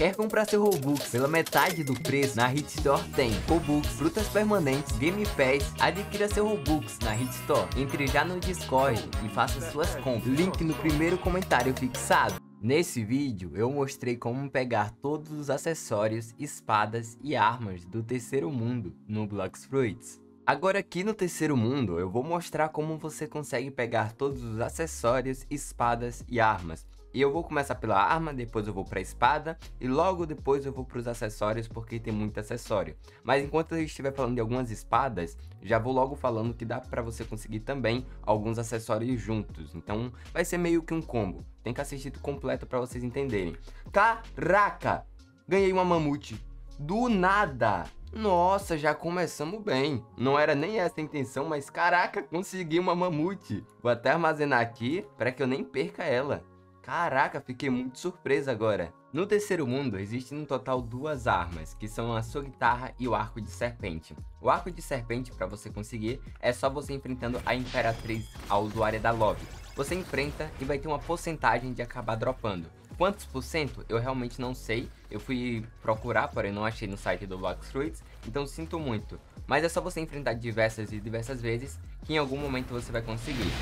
Quer comprar seu Robux pela metade do preço? Na Hit Store tem Robux, frutas permanentes, Game Pass. Adquira seu Robux na Hit Store. Entre já no Discord e faça suas compras. Link no primeiro comentário fixado. Nesse vídeo eu mostrei como pegar todos os acessórios, espadas e armas do terceiro mundo no Blox Fruits. Agora aqui no terceiro mundo eu vou mostrar como você consegue pegar todos os acessórios, espadas e armas. E eu vou começar pela arma, depois eu vou para a espada e logo depois eu vou para os acessórios porque tem muito acessório. Mas enquanto eu estiver falando de algumas espadas, já vou logo falando que dá para você conseguir também alguns acessórios juntos. Então vai ser meio que um combo. Tem que assistir completo para vocês entenderem. Caraca! Ganhei uma mamute. Do nada! Nossa, já começamos bem. Não era nem essa a intenção, mas caraca, consegui uma mamute. Vou até armazenar aqui para que eu nem perca ela. Caraca, fiquei muito surpreso agora. No terceiro mundo, existem no total duas armas, que são a sua guitarra e o arco de serpente. O arco de serpente, para você conseguir, é só você enfrentando a Imperatriz, a usuária da lobby. Você enfrenta e vai ter uma porcentagem de acabar dropando. Quantos por cento? Eu realmente não sei. Eu fui procurar, porém não achei no site do Blox Fruits, então sinto muito. Mas é só você enfrentar diversas e diversas vezes que em algum momento você vai conseguir.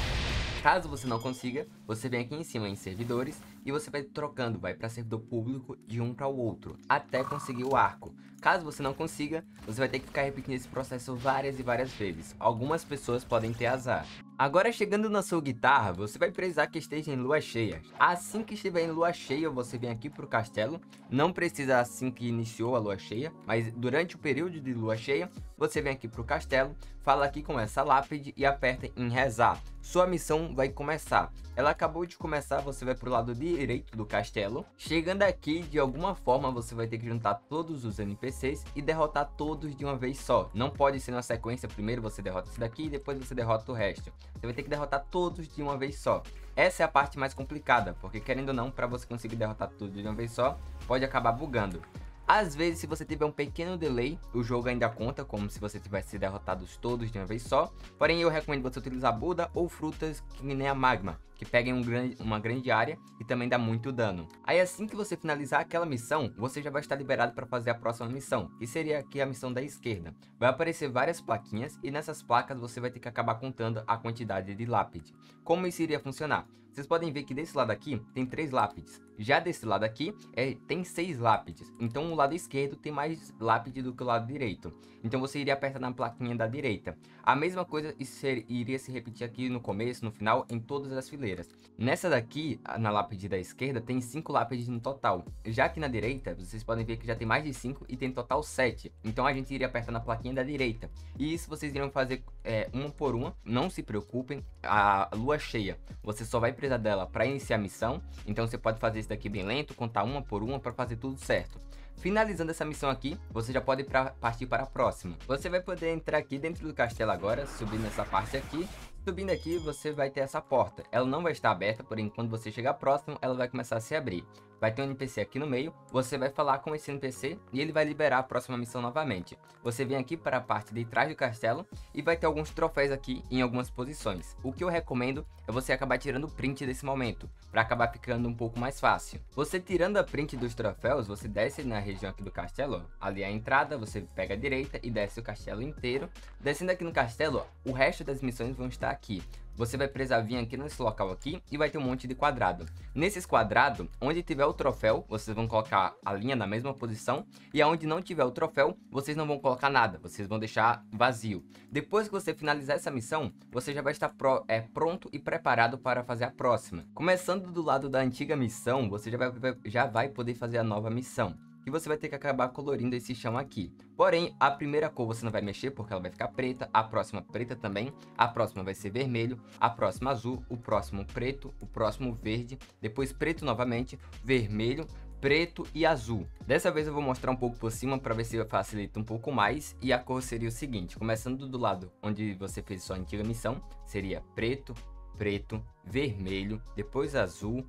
Caso você não consiga, você vem aqui em cima em servidores e você vai trocando, vai para servidor público de um para o outro, até conseguir o arco. Caso você não consiga, você vai ter que ficar repetindo esse processo várias e várias vezes. Algumas pessoas podem ter azar. Agora chegando na sua guitarra, você vai precisar que esteja em lua cheia. Assim que estiver em lua cheia, você vem aqui para o castelo. Não precisa assim que iniciou a lua cheia, mas durante o período de lua cheia, você vem aqui para o castelo, fala aqui com essa lápide e aperta em rezar. Sua missão vai começar. Ela acabou de começar, você vai para o lado direito do castelo. Chegando aqui, de alguma forma, você vai ter que juntar todos os NPCs e derrotar todos de uma vez só. Não pode ser na sequência, primeiro você derrota esse daqui e depois você derrota o resto. Você vai ter que derrotar todos de uma vez só. Essa é a parte mais complicada, porque querendo ou não, para você conseguir derrotar tudo de uma vez só, pode acabar bugando. Às vezes, se você tiver um pequeno delay, o jogo ainda conta como se você tivesse derrotados todos de uma vez só. Porém, eu recomendo você utilizar Buda ou frutas que nem a Magma, que peguem um grande, uma grande área e também dá muito dano. Aí assim que você finalizar aquela missão, você já vai estar liberado para fazer a próxima missão, que seria aqui a missão da esquerda. Vai aparecer várias plaquinhas e nessas placas você vai ter que acabar contando a quantidade de lápide. Como isso iria funcionar? Vocês podem ver que desse lado aqui tem três lápides. Já desse lado aqui é, tem seis lápides. Então o lado esquerdo tem mais lápide do que o lado direito. Então você iria apertar na plaquinha da direita. A mesma coisa iria se repetir aqui no começo, no final, em todas as fileiras. Nessa daqui, na lápide da esquerda, tem cinco lápides no total. Já aqui na direita, vocês podem ver que já tem mais de cinco e tem total sete. Então a gente iria apertar na plaquinha da direita. E isso vocês iriam fazer é, uma por uma. Não se preocupem, a lua cheia, você só vai precisar precisa dela para iniciar a missão, então você pode fazer isso daqui bem lento, contar uma por uma para fazer tudo certo. Finalizando essa missão aqui, você já pode pra, partir para a próxima. Você vai poder entrar aqui dentro do castelo agora, subir nessa parte aqui. Subindo aqui, você vai ter essa porta. Ela não vai estar aberta, porém quando você chegar próximo, ela vai começar a se abrir vai ter um NPC aqui no meio, você vai falar com esse NPC e ele vai liberar a próxima missão novamente. Você vem aqui para a parte de trás do castelo e vai ter alguns troféus aqui em algumas posições. O que eu recomendo é você acabar tirando o print desse momento, para acabar ficando um pouco mais fácil. Você tirando a print dos troféus, você desce na região aqui do castelo, ali é a entrada, você pega a direita e desce o castelo inteiro. Descendo aqui no castelo, o resto das missões vão estar aqui você vai precisar vir aqui nesse local aqui e vai ter um monte de quadrado. Nesses quadrados, onde tiver o troféu, vocês vão colocar a linha na mesma posição e aonde não tiver o troféu, vocês não vão colocar nada, vocês vão deixar vazio. Depois que você finalizar essa missão, você já vai estar pro, é, pronto e preparado para fazer a próxima. Começando do lado da antiga missão, você já vai, já vai poder fazer a nova missão e você vai ter que acabar colorindo esse chão aqui. Porém, a primeira cor você não vai mexer porque ela vai ficar preta, a próxima preta também, a próxima vai ser vermelho, a próxima azul, o próximo preto, o próximo verde, depois preto novamente, vermelho, preto e azul. Dessa vez eu vou mostrar um pouco por cima para ver se facilita um pouco mais e a cor seria o seguinte, começando do lado onde você fez sua antiga missão, seria preto, preto, vermelho, depois azul,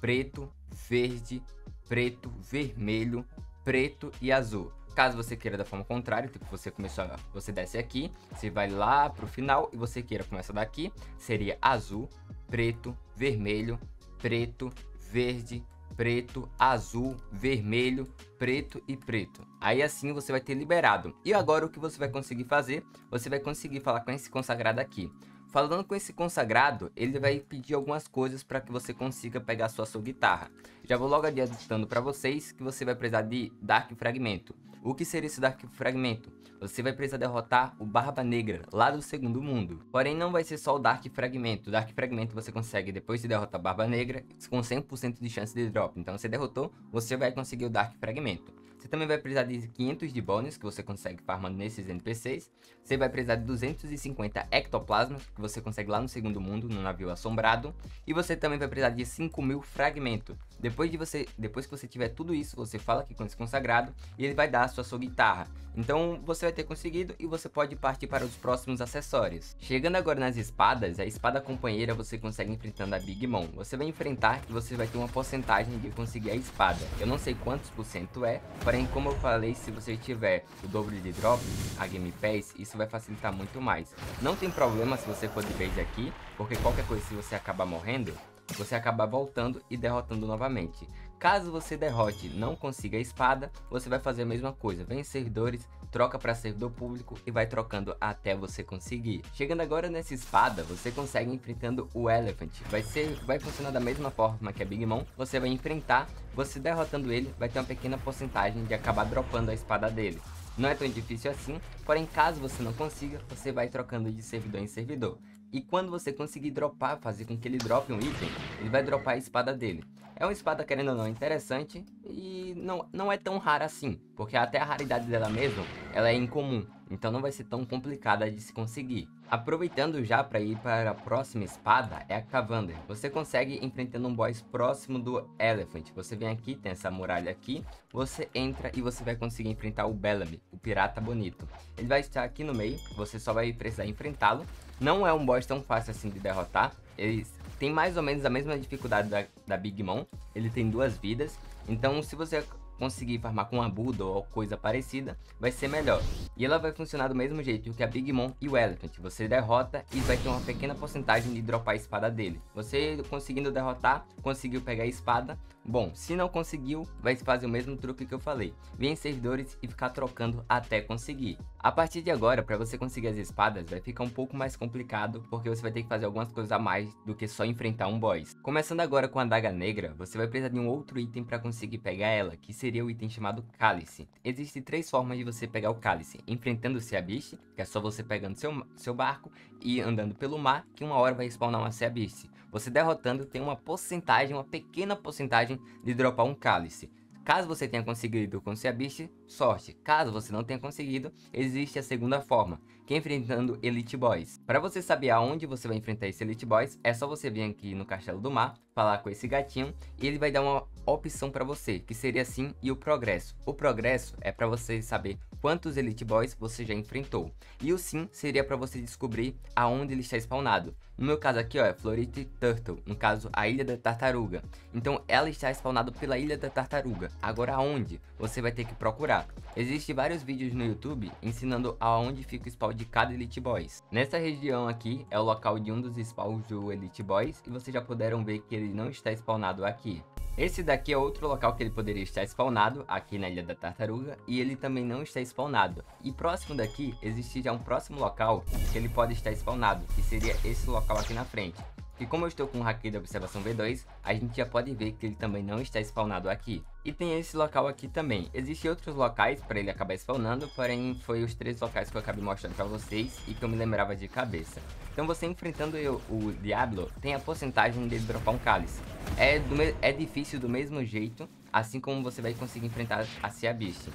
preto, verde, preto, vermelho, preto e azul. Caso você queira da forma contrária, tipo você começou, você desce aqui, você vai lá pro final e você queira começar daqui, seria azul, preto, vermelho, preto, verde, preto, azul, vermelho, preto e preto. Aí assim você vai ter liberado. E agora o que você vai conseguir fazer? Você vai conseguir falar com esse consagrado aqui. Falando com esse consagrado, ele vai pedir algumas coisas para que você consiga pegar sua sua guitarra. Já vou logo adiantando para vocês que você vai precisar de Dark Fragmento. O que seria esse Dark Fragmento? Você vai precisar derrotar o Barba Negra, lá do Segundo Mundo. Porém, não vai ser só o Dark Fragmento. O Dark Fragmento você consegue depois de derrotar a Barba Negra, com 100% de chance de drop. Então, você derrotou, você vai conseguir o Dark Fragmento. Você também vai precisar de 500 de bônus que você consegue farmando nesses NPCs. Você vai precisar de 250 ectoplasmas que você consegue lá no segundo mundo, no navio assombrado. E você também vai precisar de 5000 fragmentos. Depois, de você, depois que você tiver tudo isso, você fala aqui com esse consagrado e ele vai dar a sua, sua guitarra. Então você vai ter conseguido e você pode partir para os próximos acessórios. Chegando agora nas espadas, a espada companheira você consegue enfrentando a Big Mom. Você vai enfrentar e você vai ter uma porcentagem de conseguir a espada. Eu não sei quantos por cento é, porém como eu falei, se você tiver o dobro de drop, a Game Pass, isso vai facilitar muito mais. Não tem problema se você for de base aqui, porque qualquer coisa se você acabar morrendo, você acaba voltando e derrotando novamente. Caso você derrote e não consiga a espada, você vai fazer a mesma coisa. Vem servidores, troca para servidor público e vai trocando até você conseguir. Chegando agora nessa espada, você consegue enfrentando o Elephant. Vai ser, vai funcionar da mesma forma que a Big Mom. Você vai enfrentar, você derrotando ele, vai ter uma pequena porcentagem de acabar dropando a espada dele. Não é tão difícil assim, porém caso você não consiga, você vai trocando de servidor em servidor. E quando você conseguir dropar, fazer com que ele drope um item, ele vai dropar a espada dele. É uma espada, querendo ou não, interessante e não, não é tão rara assim, porque até a raridade dela mesmo, ela é incomum, então não vai ser tão complicada de se conseguir. Aproveitando já para ir para a próxima espada, é a Cavander. Você consegue enfrentando um boss próximo do Elephant. Você vem aqui, tem essa muralha aqui, você entra e você vai conseguir enfrentar o Bellamy, o pirata bonito. Ele vai estar aqui no meio, você só vai precisar enfrentá-lo. Não é um boss tão fácil assim de derrotar, ele tem mais ou menos a mesma dificuldade da, da Big Mom. Ele tem duas vidas. Então, se você conseguir farmar com a Buda ou coisa parecida, vai ser melhor. E ela vai funcionar do mesmo jeito que a Big Mom e o Elephant. Você derrota e vai ter uma pequena porcentagem de dropar a espada dele. Você conseguindo derrotar, conseguiu pegar a espada. Bom, se não conseguiu, vai fazer o mesmo truque que eu falei. Vem em servidores e ficar trocando até conseguir. A partir de agora, para você conseguir as espadas, vai ficar um pouco mais complicado, porque você vai ter que fazer algumas coisas a mais do que só enfrentar um boss. Começando agora com a Daga Negra, você vai precisar de um outro item para conseguir pegar ela, que seria o item chamado Cálice. Existem três formas de você pegar o Cálice. Enfrentando o Seabish, que é só você pegando seu, seu barco e andando pelo mar, que uma hora vai spawnar uma Seabish. Você derrotando tem uma porcentagem, uma pequena porcentagem de dropar um Cálice. Caso você tenha conseguido com o Seabish, sorte. Caso você não tenha conseguido, existe a segunda forma, que é enfrentando Elite Boys. Para você saber aonde você vai enfrentar esse Elite Boys, é só você vir aqui no Castelo do Mar, falar com esse gatinho, e ele vai dar uma opção para você, que seria assim e o progresso. O progresso é para você saber quantos Elite Boys você já enfrentou. E o sim seria para você descobrir aonde ele está spawnado. No meu caso aqui, ó, é Florite Turtle, no caso, a Ilha da Tartaruga. Então, ela está spawnada pela Ilha da Tartaruga. Agora, aonde? Você vai ter que procurar. Existem vários vídeos no YouTube ensinando aonde fica o spawn de cada Elite Boys. Nessa região aqui, é o local de um dos spawns do Elite Boys, e vocês já puderam ver que ele não está spawnado aqui. Esse daqui é outro local que ele poderia estar spawnado, aqui na Ilha da Tartaruga, e ele também não está spawnado. E próximo daqui, existe já um próximo local que ele pode estar spawnado, que seria esse local aqui na frente. E como eu estou com o hack de observação V2, a gente já pode ver que ele também não está spawnado aqui. E tem esse local aqui também. Existem outros locais para ele acabar spawnando, porém foi os três locais que eu acabei mostrando para vocês e que eu me lembrava de cabeça. Então você enfrentando eu, o Diablo, tem a porcentagem de dropar um cálice. É, do, é difícil do mesmo jeito, assim como você vai conseguir enfrentar a Sea Beast.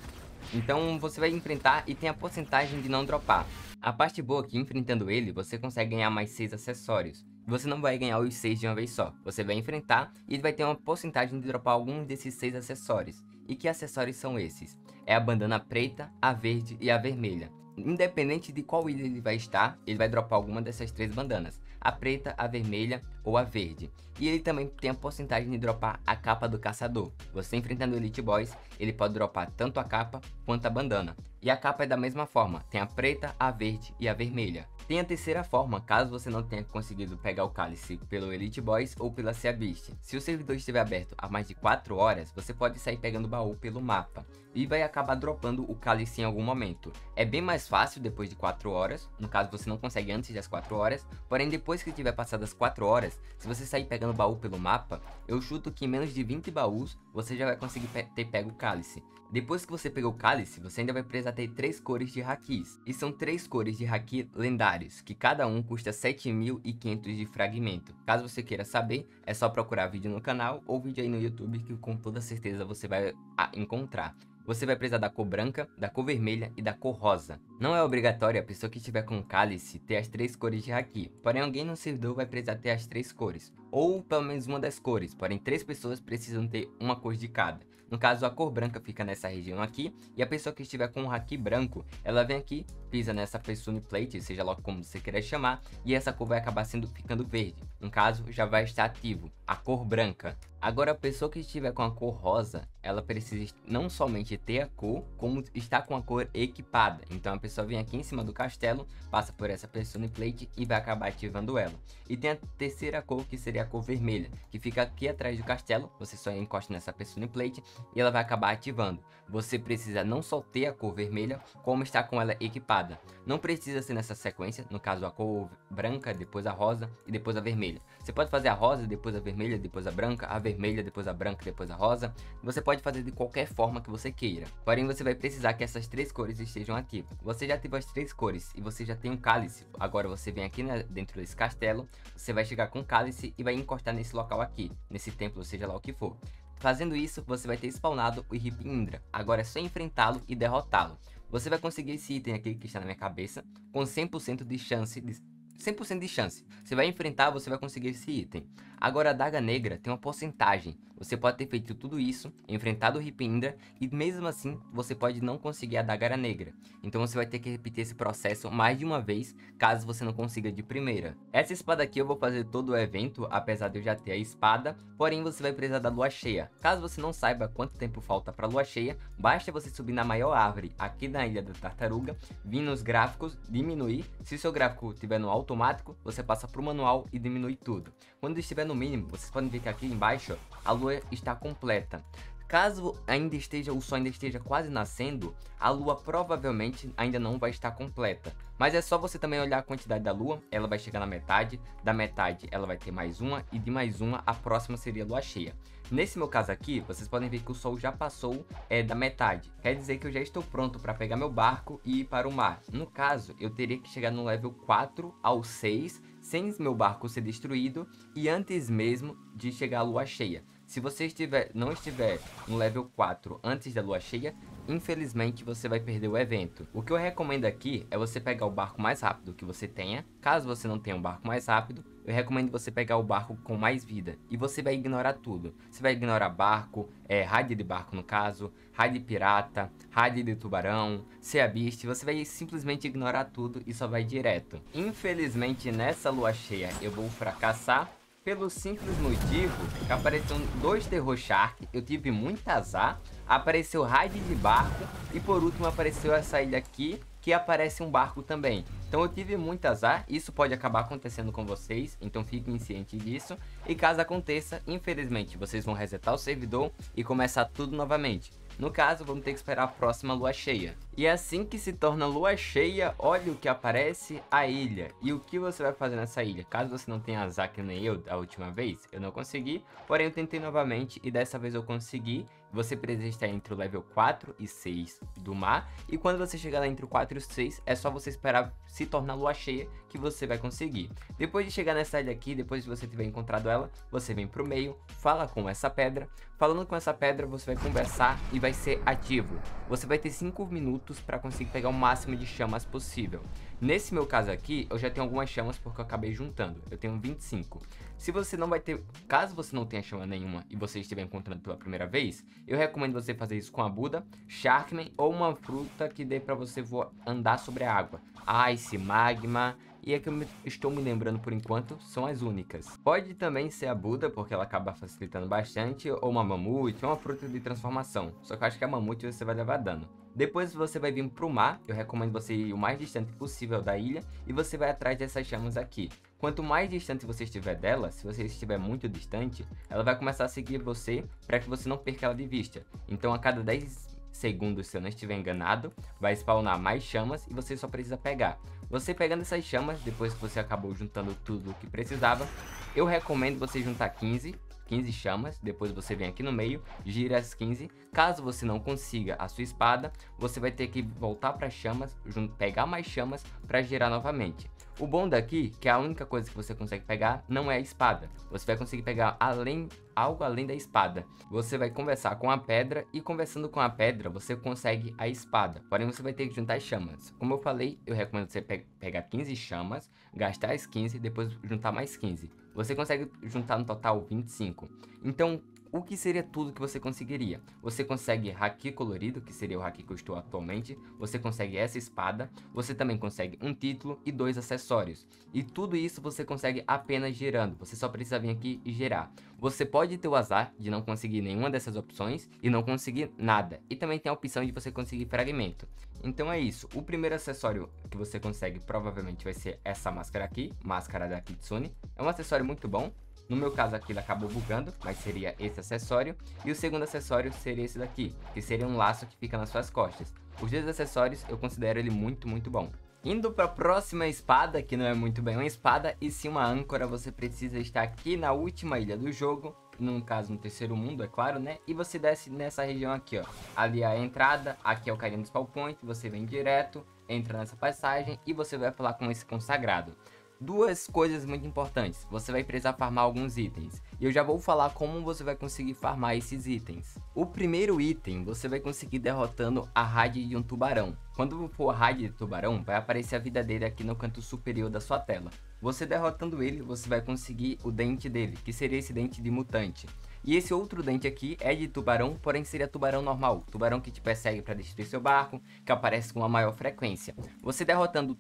Então você vai enfrentar e tem a porcentagem de não dropar. A parte boa é que enfrentando ele, você consegue ganhar mais 6 acessórios. Você não vai ganhar os 6 de uma vez só. Você vai enfrentar e vai ter uma porcentagem de dropar algum desses 6 acessórios. E que acessórios são esses? É a bandana preta, a verde e a vermelha. Independente de qual ilha ele vai estar, ele vai dropar alguma dessas três bandanas. A preta, a vermelha ou a verde. E ele também tem a porcentagem de dropar a capa do caçador. Você enfrentando o Elite Boys, ele pode dropar tanto a capa quanto a bandana. E a capa é da mesma forma, tem a preta, a verde e a vermelha. Tem a terceira forma, caso você não tenha conseguido pegar o cálice pelo Elite Boys ou pela Sea Beast. Se o servidor estiver aberto há mais de 4 horas, você pode sair pegando baú pelo mapa e vai acabar dropando o cálice em algum momento. É bem mais fácil depois de 4 horas, no caso você não consegue antes das 4 horas, porém depois que tiver passado as 4 horas, se você sair pegando o baú pelo mapa, eu chuto que em menos de 20 baús você já vai conseguir pe ter pego o cálice. Depois que você pegou o cálice, você ainda vai precisar ter 3 cores de hakis. E são 3 cores de haki lendários, que cada um custa 7.500 de fragmento. Caso você queira saber, é só procurar vídeo no canal ou vídeo aí no YouTube que com toda certeza você vai encontrar. Você vai precisar da cor branca, da cor vermelha e da cor rosa. Não é obrigatório a pessoa que estiver com cálice ter as três cores de haki, porém alguém no servidor vai precisar ter as três cores, ou pelo menos uma das cores, porém três pessoas precisam ter uma cor de cada. No caso, a cor branca fica nessa região aqui, e a pessoa que estiver com o haki branco, ela vem aqui, pisa nessa Persune Plate, seja lá como você queira chamar, e essa cor vai acabar sendo ficando verde. No caso, já vai estar ativo, a cor branca. Agora, a pessoa que estiver com a cor rosa, ela precisa não somente ter a cor, como estar com a cor equipada. Então, a pessoa vem aqui em cima do castelo, passa por essa Persone Plate e vai acabar ativando ela. E tem a terceira cor, que seria a cor vermelha, que fica aqui atrás do castelo. Você só encosta nessa Persone Plate e ela vai acabar ativando. Você precisa não só ter a cor vermelha, como estar com ela equipada. Não precisa ser nessa sequência, no caso a cor branca, depois a rosa e depois a vermelha. Você pode fazer a rosa, depois a vermelha, depois a branca, a vermelha, depois a branca, depois a rosa. Você pode fazer de qualquer forma que você queira. Porém, você vai precisar que essas três cores estejam ativas. Você já ativou as três cores e você já tem um cálice. Agora você vem aqui né, dentro desse castelo, você vai chegar com o cálice e vai encostar nesse local aqui, nesse templo, seja lá o que for. Fazendo isso, você vai ter spawnado o Hip Indra. Agora é só enfrentá-lo e derrotá-lo. Você vai conseguir esse item aqui que está na minha cabeça, com 100% de chance de 100% de chance. Você vai enfrentar, você vai conseguir esse item. Agora a Daga Negra tem uma porcentagem. Você pode ter feito tudo isso, enfrentado o Ripindra, e mesmo assim você pode não conseguir a Daga Negra. Então você vai ter que repetir esse processo mais de uma vez, caso você não consiga de primeira. Essa espada aqui eu vou fazer todo o evento, apesar de eu já ter a espada, porém você vai precisar da lua cheia. Caso você não saiba quanto tempo falta para lua cheia, basta você subir na maior árvore aqui na Ilha da Tartaruga, vir nos gráficos, diminuir. Se o seu gráfico estiver no automático, você passa para o manual e diminui tudo. Quando estiver no mínimo, vocês podem ver que aqui embaixo a lua está completa. Caso ainda esteja, o sol ainda esteja quase nascendo, a lua provavelmente ainda não vai estar completa. Mas é só você também olhar a quantidade da lua, ela vai chegar na metade, da metade ela vai ter mais uma, e de mais uma a próxima seria a lua cheia. Nesse meu caso aqui, vocês podem ver que o sol já passou é, da metade. Quer dizer que eu já estou pronto para pegar meu barco e ir para o mar. No caso, eu teria que chegar no level 4 ao 6, sem meu barco ser destruído e antes mesmo de chegar a lua cheia. Se você estiver, não estiver no level 4 antes da lua cheia, infelizmente você vai perder o evento. O que eu recomendo aqui é você pegar o barco mais rápido que você tenha. Caso você não tenha um barco mais rápido, eu recomendo você pegar o barco com mais vida. E você vai ignorar tudo. Você vai ignorar barco, é, rádio de barco no caso, rádio pirata, rádio de tubarão, Sea Beast. Você vai simplesmente ignorar tudo e só vai direto. Infelizmente nessa lua cheia eu vou fracassar pelo simples motivo que apareceram dois Terror Shark, eu tive muito azar, apareceu raid de barco e por último apareceu essa ilha aqui que aparece um barco também. Então eu tive muito azar, isso pode acabar acontecendo com vocês, então fiquem cientes disso. E caso aconteça, infelizmente, vocês vão resetar o servidor e começar tudo novamente. No caso, vamos ter que esperar a próxima lua cheia. E assim que se torna lua cheia, olha o que aparece, a ilha. E o que você vai fazer nessa ilha? Caso você não tenha azar que nem eu da última vez, eu não consegui, porém eu tentei novamente e dessa vez eu consegui. Você precisa estar entre o level 4 e 6 do mar. E quando você chegar lá entre o 4 e o 6, é só você esperar se tornar lua cheia que você vai conseguir. Depois de chegar nessa ilha aqui, depois de você tiver encontrado ela, você vem pro meio, fala com essa pedra. Falando com essa pedra, você vai conversar e vai ser ativo. Você vai ter 5 minutos para conseguir pegar o máximo de chamas possível. Nesse meu caso aqui, eu já tenho algumas chamas porque eu acabei juntando. Eu tenho 25. Se você não vai ter... Caso você não tenha chama nenhuma e você estiver encontrando pela primeira vez, eu recomendo você fazer isso com a Buda, Sharkman ou uma fruta que dê para você andar sobre a água. Ice, Magma, e é que eu estou me lembrando por enquanto, são as únicas. Pode também ser a Buda, porque ela acaba facilitando bastante, ou uma mamute, ou uma fruta de transformação. Só que eu acho que a mamute você vai levar dano. Depois você vai vir pro mar, eu recomendo você ir o mais distante possível da ilha, e você vai atrás dessas chamas aqui. Quanto mais distante você estiver dela, se você estiver muito distante, ela vai começar a seguir você para que você não perca ela de vista. Então a cada 10 segundos, se eu não estiver enganado, vai spawnar mais chamas e você só precisa pegar. Você pegando essas chamas, depois que você acabou juntando tudo o que precisava, eu recomendo você juntar 15, 15 chamas, depois você vem aqui no meio, gira as 15. Caso você não consiga a sua espada, você vai ter que voltar para chamas, pegar mais chamas para girar novamente. O bom daqui, que a única coisa que você consegue pegar não é a espada. Você vai conseguir pegar além, algo além da espada. Você vai conversar com a pedra e conversando com a pedra você consegue a espada. Porém você vai ter que juntar chamas. Como eu falei, eu recomendo você pe pegar 15 chamas, gastar as 15 e depois juntar mais 15. Você consegue juntar no total 25. Então o que seria tudo que você conseguiria? Você consegue haki colorido, que seria o haki que eu estou atualmente, você consegue essa espada, você também consegue um título e dois acessórios. E tudo isso você consegue apenas gerando, você só precisa vir aqui e gerar. Você pode ter o azar de não conseguir nenhuma dessas opções e não conseguir nada. E também tem a opção de você conseguir fragmento. Então é isso, o primeiro acessório que você consegue provavelmente vai ser essa máscara aqui, máscara da Kitsune. É um acessório muito bom, no meu caso aqui ele acabou bugando, mas seria esse acessório. E o segundo acessório seria esse daqui, que seria um laço que fica nas suas costas. Os dois acessórios eu considero ele muito, muito bom. Indo para a próxima espada, que não é muito bem uma espada, e sim uma âncora, você precisa estar aqui na última ilha do jogo, no caso no terceiro mundo, é claro, né? E você desce nessa região aqui, ó. Ali é a entrada, aqui é o carinho do spawn point, você vem direto, entra nessa passagem e você vai falar com esse consagrado duas coisas muito importantes. Você vai precisar farmar alguns itens. E eu já vou falar como você vai conseguir farmar esses itens. O primeiro item você vai conseguir derrotando a raid de um tubarão. Quando for a raid de tubarão, vai aparecer a vida dele aqui no canto superior da sua tela. Você derrotando ele, você vai conseguir o dente dele, que seria esse dente de mutante. E esse outro dente aqui é de tubarão, porém seria tubarão normal. Tubarão que te persegue para destruir seu barco, que aparece com uma maior frequência. Você derrotando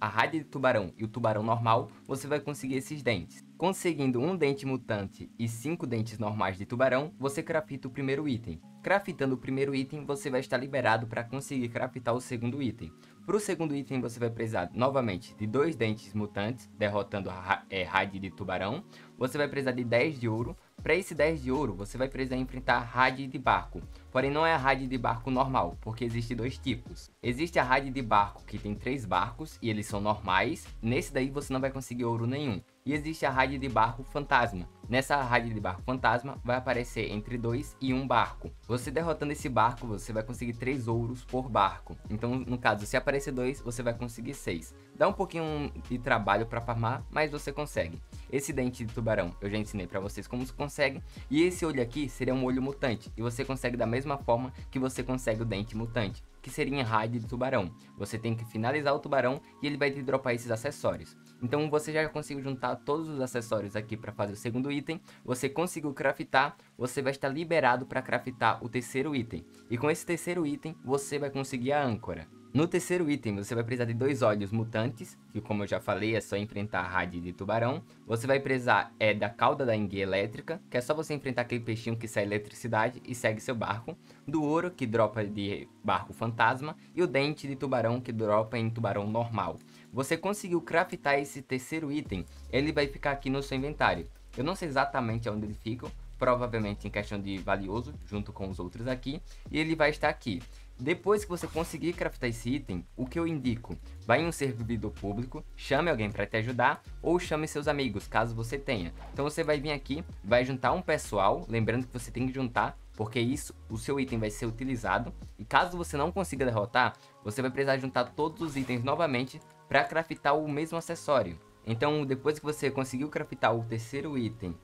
a rádio de tubarão e o tubarão normal, você vai conseguir esses dentes. Conseguindo um dente mutante e cinco dentes normais de tubarão, você crafta o primeiro item. Craftando o primeiro item, você vai estar liberado para conseguir craftar o segundo item. Para o segundo item, você vai precisar novamente de dois dentes mutantes, derrotando a é, raid de tubarão. Você vai precisar de 10 de ouro, para esse 10 de ouro, você vai precisar enfrentar raid de barco. Porém, não é a raid de barco normal, porque existe dois tipos. Existe a raid de barco, que tem três barcos, e eles são normais. Nesse daí, você não vai conseguir ouro nenhum. E existe a raid de barco fantasma. Nessa raid de barco fantasma, vai aparecer entre dois e um barco. Você derrotando esse barco, você vai conseguir três ouros por barco. Então, no caso, se aparecer dois, você vai conseguir seis. Dá um pouquinho de trabalho para farmar, mas você consegue. Esse dente de tubarão eu já ensinei para vocês como se consegue. E esse olho aqui seria um olho mutante. E você consegue da mesma forma que você consegue o dente mutante. Que seria em raid de tubarão. Você tem que finalizar o tubarão e ele vai te dropar esses acessórios. Então você já conseguiu juntar todos os acessórios aqui para fazer o segundo item. Você conseguiu craftar, você vai estar liberado para craftar o terceiro item. E com esse terceiro item, você vai conseguir a âncora. No terceiro item, você vai precisar de dois olhos mutantes, que como eu já falei, é só enfrentar a rádio de tubarão. Você vai precisar é, da cauda da enguia elétrica, que é só você enfrentar aquele peixinho que sai eletricidade e segue seu barco. Do ouro, que dropa de barco fantasma. E o dente de tubarão, que dropa em tubarão normal. Você conseguiu craftar esse terceiro item, ele vai ficar aqui no seu inventário. Eu não sei exatamente onde ele fica, provavelmente em questão de valioso, junto com os outros aqui. E ele vai estar aqui. Depois que você conseguir craftar esse item, o que eu indico? Vai em um servidor público, chame alguém para te ajudar ou chame seus amigos, caso você tenha. Então você vai vir aqui, vai juntar um pessoal, lembrando que você tem que juntar, porque isso, o seu item vai ser utilizado. E caso você não consiga derrotar, você vai precisar juntar todos os itens novamente para craftar o mesmo acessório. Então, depois que você conseguiu craftar o terceiro item,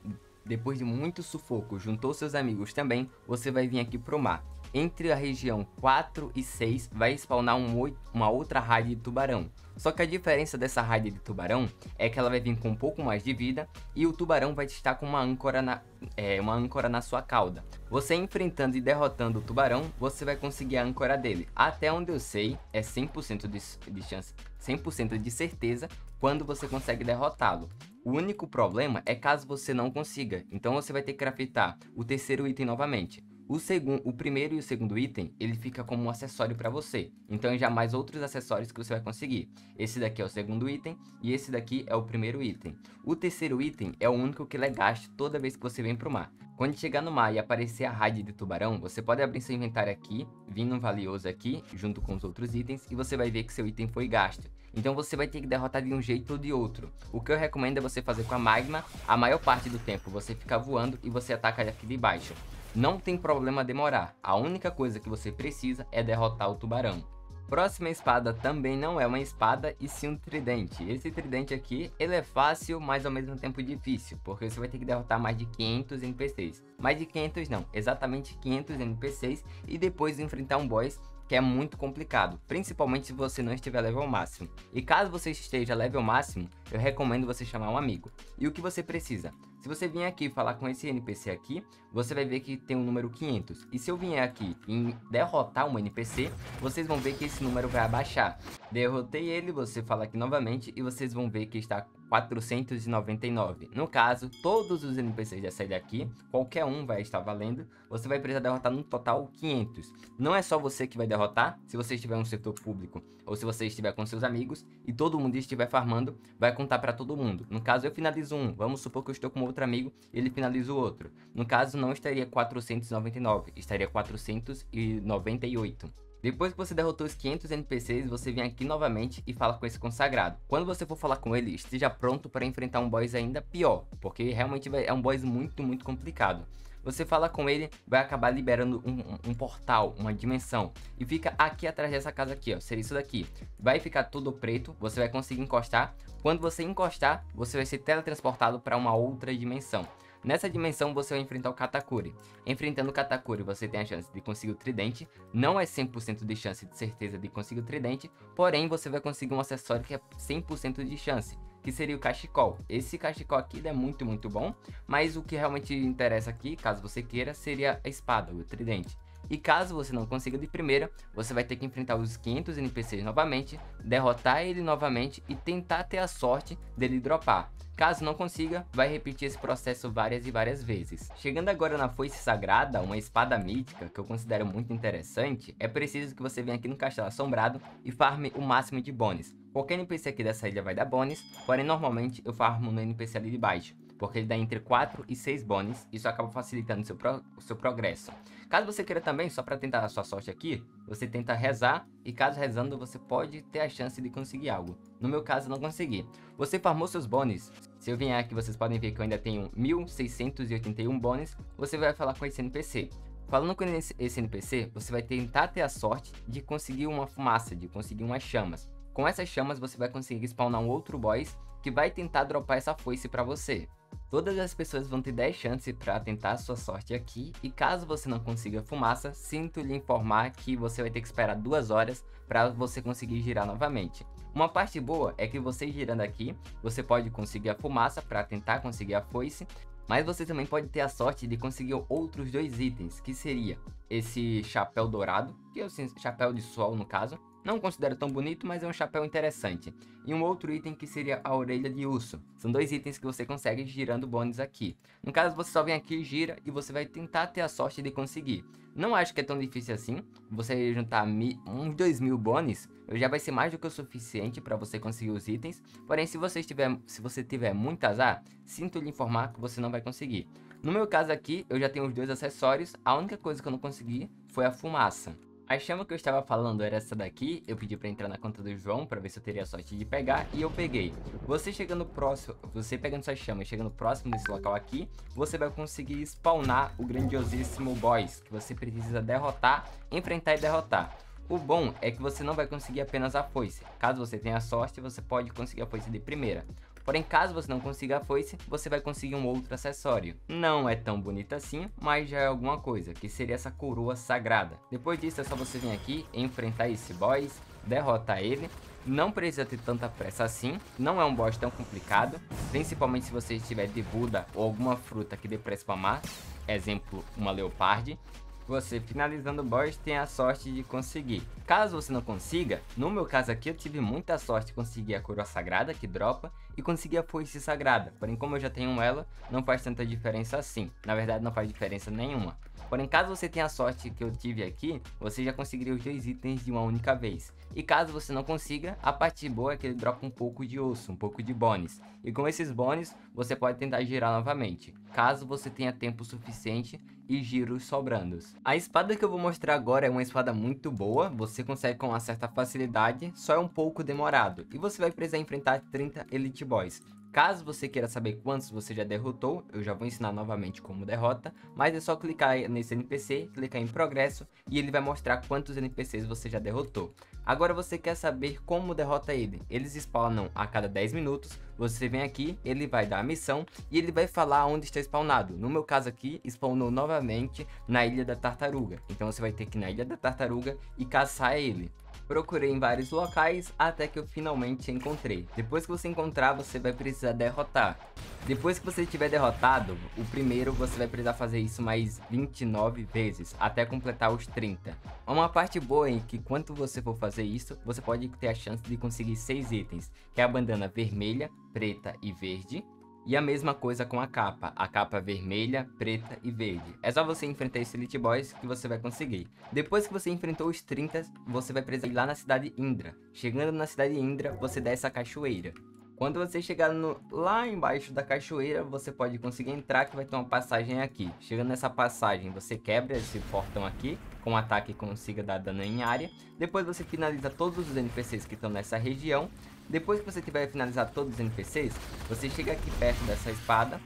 depois de muito sufoco, juntou seus amigos também, você vai vir aqui pro mar. Entre a região 4 e 6 vai spawnar um, uma outra raid de tubarão. Só que a diferença dessa raid de tubarão é que ela vai vir com um pouco mais de vida e o tubarão vai estar com uma âncora na, é, uma âncora na sua cauda. Você enfrentando e derrotando o tubarão, você vai conseguir a âncora dele. Até onde eu sei, é 100% de, de chance, 100% de certeza quando você consegue derrotá-lo. O único problema é caso você não consiga, então você vai ter que craftar o terceiro item novamente. O, o primeiro e o segundo item, ele fica como um acessório para você. Então já mais outros acessórios que você vai conseguir. Esse daqui é o segundo item e esse daqui é o primeiro item. O terceiro item é o único que ele é gasto toda vez que você vem pro mar. Quando chegar no mar e aparecer a raid de tubarão, você pode abrir seu inventário aqui, vir no valioso aqui, junto com os outros itens, e você vai ver que seu item foi gasto. Então você vai ter que derrotar de um jeito ou de outro. O que eu recomendo é você fazer com a magma, a maior parte do tempo você fica voando e você ataca aqui de baixo. Não tem problema demorar, a única coisa que você precisa é derrotar o tubarão. Próxima espada também não é uma espada e sim um tridente. Esse tridente aqui, ele é fácil, mas ao mesmo tempo difícil, porque você vai ter que derrotar mais de 500 NPCs. Mais de 500 não, exatamente 500 NPCs e depois enfrentar um boss que é muito complicado, principalmente se você não estiver level máximo. E caso você esteja level máximo, eu recomendo você chamar um amigo. E o que você precisa? Se você vier aqui falar com esse NPC aqui, você vai ver que tem o um número 500. E se eu vier aqui e derrotar um NPC, vocês vão ver que esse número vai abaixar. Derrotei ele, você fala aqui novamente e vocês vão ver que está 499. No caso, todos os NPCs já saem daqui, qualquer um vai estar valendo, você vai precisar derrotar no total 500. Não é só você que vai derrotar, se você estiver no setor público ou se você estiver com seus amigos e todo mundo estiver farmando, vai contar para todo mundo. No caso, eu finalizo um, vamos supor que eu estou com outro amigo, ele finaliza o outro. No caso, não estaria 499, estaria 498. Depois que você derrotou os 500 NPCs, você vem aqui novamente e fala com esse consagrado. Quando você for falar com ele, esteja pronto para enfrentar um boss ainda pior, porque realmente é um boss muito, muito complicado. Você fala com ele, vai acabar liberando um, um, portal, uma dimensão. E fica aqui atrás dessa casa aqui, ó. Seria isso daqui. Vai ficar tudo preto, você vai conseguir encostar. Quando você encostar, você vai ser teletransportado para uma outra dimensão. Nessa dimensão você vai enfrentar o Katakuri. Enfrentando o Katakuri você tem a chance de conseguir o tridente, não é 100% de chance de certeza de conseguir o tridente, porém você vai conseguir um acessório que é 100% de chance, que seria o cachecol. Esse cachecol aqui é muito, muito bom, mas o que realmente interessa aqui, caso você queira, seria a espada, o tridente. E caso você não consiga de primeira, você vai ter que enfrentar os 500 NPCs novamente, derrotar ele novamente e tentar ter a sorte dele dropar. Caso não consiga, vai repetir esse processo várias e várias vezes. Chegando agora na Foice Sagrada, uma espada mítica que eu considero muito interessante, é preciso que você venha aqui no Castelo Assombrado e farme o máximo de bônus. Qualquer NPC aqui dessa ilha vai dar bônus, porém normalmente eu farmo no NPC ali de baixo porque ele dá entre 4 e 6 bônus, isso acaba facilitando seu, pro, seu progresso. Caso você queira também, só para tentar a sua sorte aqui, você tenta rezar, e caso rezando você pode ter a chance de conseguir algo. No meu caso, não consegui. Você farmou seus bônus, se eu vier aqui vocês podem ver que eu ainda tenho 1681 bônus, você vai falar com esse NPC. Falando com esse NPC, você vai tentar ter a sorte de conseguir uma fumaça, de conseguir umas chamas. Com essas chamas você vai conseguir spawnar um outro boss que vai tentar dropar essa foice para você. Todas as pessoas vão ter 10 chances para tentar a sua sorte aqui, e caso você não consiga fumaça, sinto lhe informar que você vai ter que esperar 2 horas para você conseguir girar novamente. Uma parte boa é que você girando aqui, você pode conseguir a fumaça para tentar conseguir a foice, mas você também pode ter a sorte de conseguir outros dois itens, que seria esse chapéu dourado, que é o chapéu de sol no caso, não considero tão bonito, mas é um chapéu interessante. E um outro item que seria a orelha de urso. São dois itens que você consegue girando bônus aqui. No caso, você só vem aqui, gira e você vai tentar ter a sorte de conseguir. Não acho que é tão difícil assim. Você juntar uns 2 mil bônus, já vai ser mais do que o suficiente para você conseguir os itens. Porém, se você, estiver, se você tiver muito azar, sinto lhe informar que você não vai conseguir. No meu caso aqui, eu já tenho os dois acessórios. A única coisa que eu não consegui foi a fumaça. A chama que eu estava falando era essa daqui, eu pedi para entrar na conta do João para ver se eu teria sorte de pegar e eu peguei. Você chegando próximo, você pegando sua chama e chegando próximo desse local aqui, você vai conseguir spawnar o grandiosíssimo boss que você precisa derrotar, enfrentar e derrotar. O bom é que você não vai conseguir apenas a foice. Caso você tenha sorte, você pode conseguir a foice de primeira. Porém, caso você não consiga a foice, você vai conseguir um outro acessório. Não é tão bonito assim, mas já é alguma coisa, que seria essa coroa sagrada. Depois disso é só você vir aqui, enfrentar esse boss, derrotar ele não precisa ter tanta pressa assim, não é um boss tão complicado, principalmente se você estiver de Buda ou alguma fruta que dê pra spamar, exemplo, uma Leopard, você finalizando o boss tem a sorte de conseguir. Caso você não consiga, no meu caso aqui eu tive muita sorte de conseguir a coroa sagrada que dropa e conseguir a foice sagrada, porém como eu já tenho ela, não faz tanta diferença assim, na verdade não faz diferença nenhuma. Porém, caso você tenha a sorte que eu tive aqui, você já conseguiria os dois itens de uma única vez. E caso você não consiga, a parte boa é que ele dropa um pouco de osso, um pouco de bônus. E com esses bônus, você pode tentar girar novamente, caso você tenha tempo suficiente e giros sobrando. A espada que eu vou mostrar agora é uma espada muito boa, você consegue com uma certa facilidade, só é um pouco demorado. E você vai precisar enfrentar 30 Elite Boys. Caso você queira saber quantos você já derrotou, eu já vou ensinar novamente como derrota, mas é só clicar nesse NPC, clicar em progresso e ele vai mostrar quantos NPCs você já derrotou. Agora você quer saber como derrota ele. Eles spawnam a cada 10 minutos, você vem aqui, ele vai dar a missão e ele vai falar onde está spawnado. No meu caso aqui, spawnou novamente na Ilha da Tartaruga. Então você vai ter que ir na Ilha da Tartaruga e caçar ele. Procurei em vários locais até que eu finalmente encontrei. Depois que você encontrar, você vai precisar derrotar. Depois que você tiver derrotado, o primeiro você vai precisar fazer isso mais 29 vezes, até completar os 30. Uma parte boa é que quando você for fazer isso, você pode ter a chance de conseguir 6 itens, que é a bandana vermelha, preta e verde, e a mesma coisa com a capa, a capa vermelha, preta e verde. É só você enfrentar esse Elite Boys que você vai conseguir. Depois que você enfrentou os 30, você vai precisar ir lá na cidade Indra. Chegando na cidade Indra, você dá essa cachoeira. Quando você chegar no, lá embaixo da cachoeira, você pode conseguir entrar que vai ter uma passagem aqui. Chegando nessa passagem, você quebra esse portão aqui, com um ataque que consiga dar dano em área. Depois você finaliza todos os NPCs que estão nessa região. Depois que você tiver finalizado todos os NPCs, você chega aqui perto dessa espada,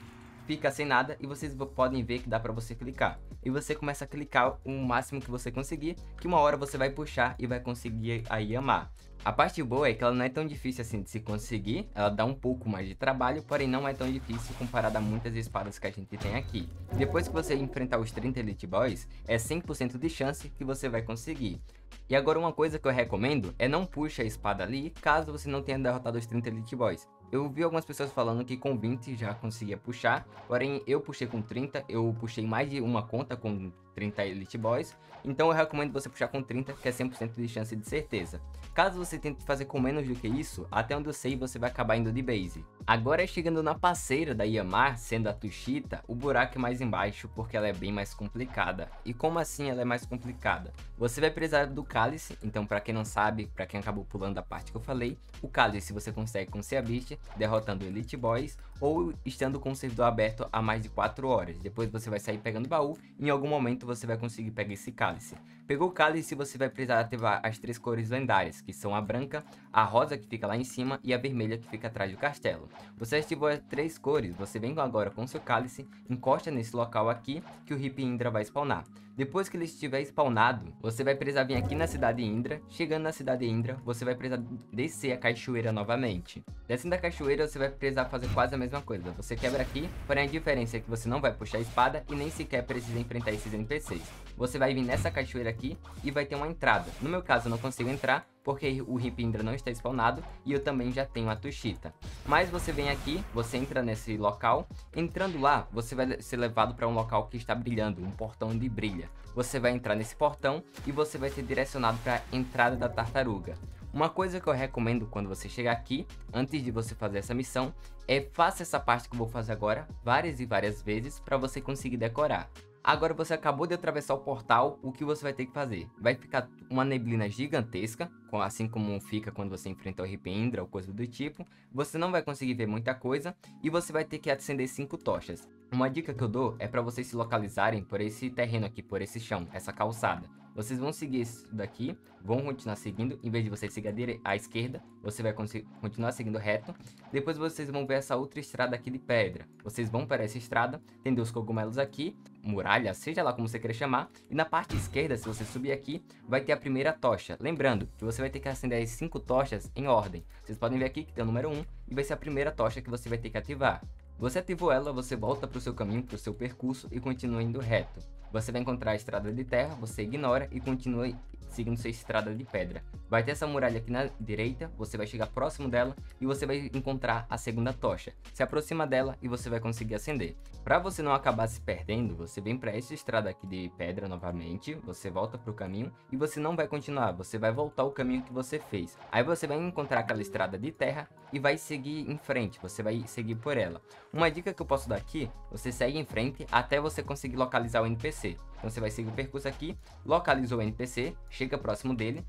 fica sem nada e vocês podem ver que dá pra você clicar. E você começa a clicar o máximo que você conseguir, que uma hora você vai puxar e vai conseguir aí amar. A parte boa é que ela não é tão difícil assim de se conseguir, ela dá um pouco mais de trabalho, porém não é tão difícil comparada a muitas espadas que a gente tem aqui. Depois que você enfrentar os 30 Elite Boys, é 100% de chance que você vai conseguir. E agora uma coisa que eu recomendo é não puxe a espada ali, caso você não tenha derrotado os 30 Elite Boys. Eu vi algumas pessoas falando que com 20 já conseguia puxar, porém eu puxei com 30, eu puxei mais de uma conta com 30 Elite Boys, então eu recomendo você puxar com 30, que é 100% de chance de certeza. Caso você tente fazer com menos do que isso, até onde eu sei você vai acabar indo de base. Agora chegando na parceira da Yamar, sendo a Tushita, o buraco é mais embaixo porque ela é bem mais complicada. E como assim ela é mais complicada? Você vai precisar do cálice, então para quem não sabe, para quem acabou pulando a parte que eu falei, o cálice você consegue com Sea Beast, derrotando Elite Boys, ou estando com o servidor aberto há mais de 4 horas. Depois você vai sair pegando baú, e em algum momento você vai conseguir pegar esse cálice. Pegou o cálice, você vai precisar ativar as três cores lendárias, que são a branca, a rosa que fica lá em cima e a vermelha que fica atrás do castelo. Você ativou as três cores, você vem agora com seu cálice, encosta nesse local aqui que o Hip Indra vai spawnar. Depois que ele estiver spawnado, você vai precisar vir aqui na cidade Indra. Chegando na cidade Indra, você vai precisar descer a cachoeira novamente. Descendo a cachoeira, você vai precisar fazer quase a mesma coisa. Você quebra aqui, porém a diferença é que você não vai puxar a espada e nem sequer precisa enfrentar esses NPCs. Você vai vir nessa cachoeira aqui e vai ter uma entrada. No meu caso, eu não consigo entrar, porque o Ripindra não está spawnado e eu também já tenho a Tushita. Mas você vem aqui, você entra nesse local, entrando lá, você vai ser levado para um local que está brilhando, um portão de Você vai entrar nesse portão e você vai ser direcionado para a entrada da tartaruga. Uma coisa que eu recomendo quando você chegar aqui, antes de você fazer essa missão, é faça essa parte que eu vou fazer agora várias e várias vezes para você conseguir decorar. Agora você acabou de atravessar o portal, o que você vai ter que fazer? Vai ficar uma neblina gigantesca, assim como fica quando você enfrenta o Ripendra ou coisa do tipo. Você não vai conseguir ver muita coisa e você vai ter que acender cinco tochas. Uma dica que eu dou é para vocês se localizarem por esse terreno aqui, por esse chão, essa calçada. Vocês vão seguir isso daqui, vão continuar seguindo, em vez de você seguir à esquerda, você vai continuar seguindo reto. Depois vocês vão ver essa outra estrada aqui de pedra. Vocês vão para essa estrada, tem os cogumelos aqui, muralha, seja lá como você queira chamar. E na parte esquerda, se você subir aqui, vai ter a primeira tocha. Lembrando que você vai ter que acender as 5 tochas em ordem. Vocês podem ver aqui que tem o número 1 e vai ser a primeira tocha que você vai ter que ativar. Você ativou ela, você volta para o seu caminho, para o seu percurso e continua indo reto. Você vai encontrar a estrada de terra, você ignora e continua seguindo sua estrada de pedra. Vai ter essa muralha aqui na direita, você vai chegar próximo dela e você vai encontrar a segunda tocha. Se aproxima dela e você vai conseguir acender. Para você não acabar se perdendo, você vem para essa estrada aqui de pedra novamente, você volta para o caminho e você não vai continuar, você vai voltar o caminho que você fez. Aí você vai encontrar aquela estrada de terra e vai seguir em frente, você vai seguir por ela. Uma dica que eu posso dar aqui, você segue em frente até você conseguir localizar o NPC. Então você vai seguir o percurso aqui, localiza o NPC, chega próximo dele,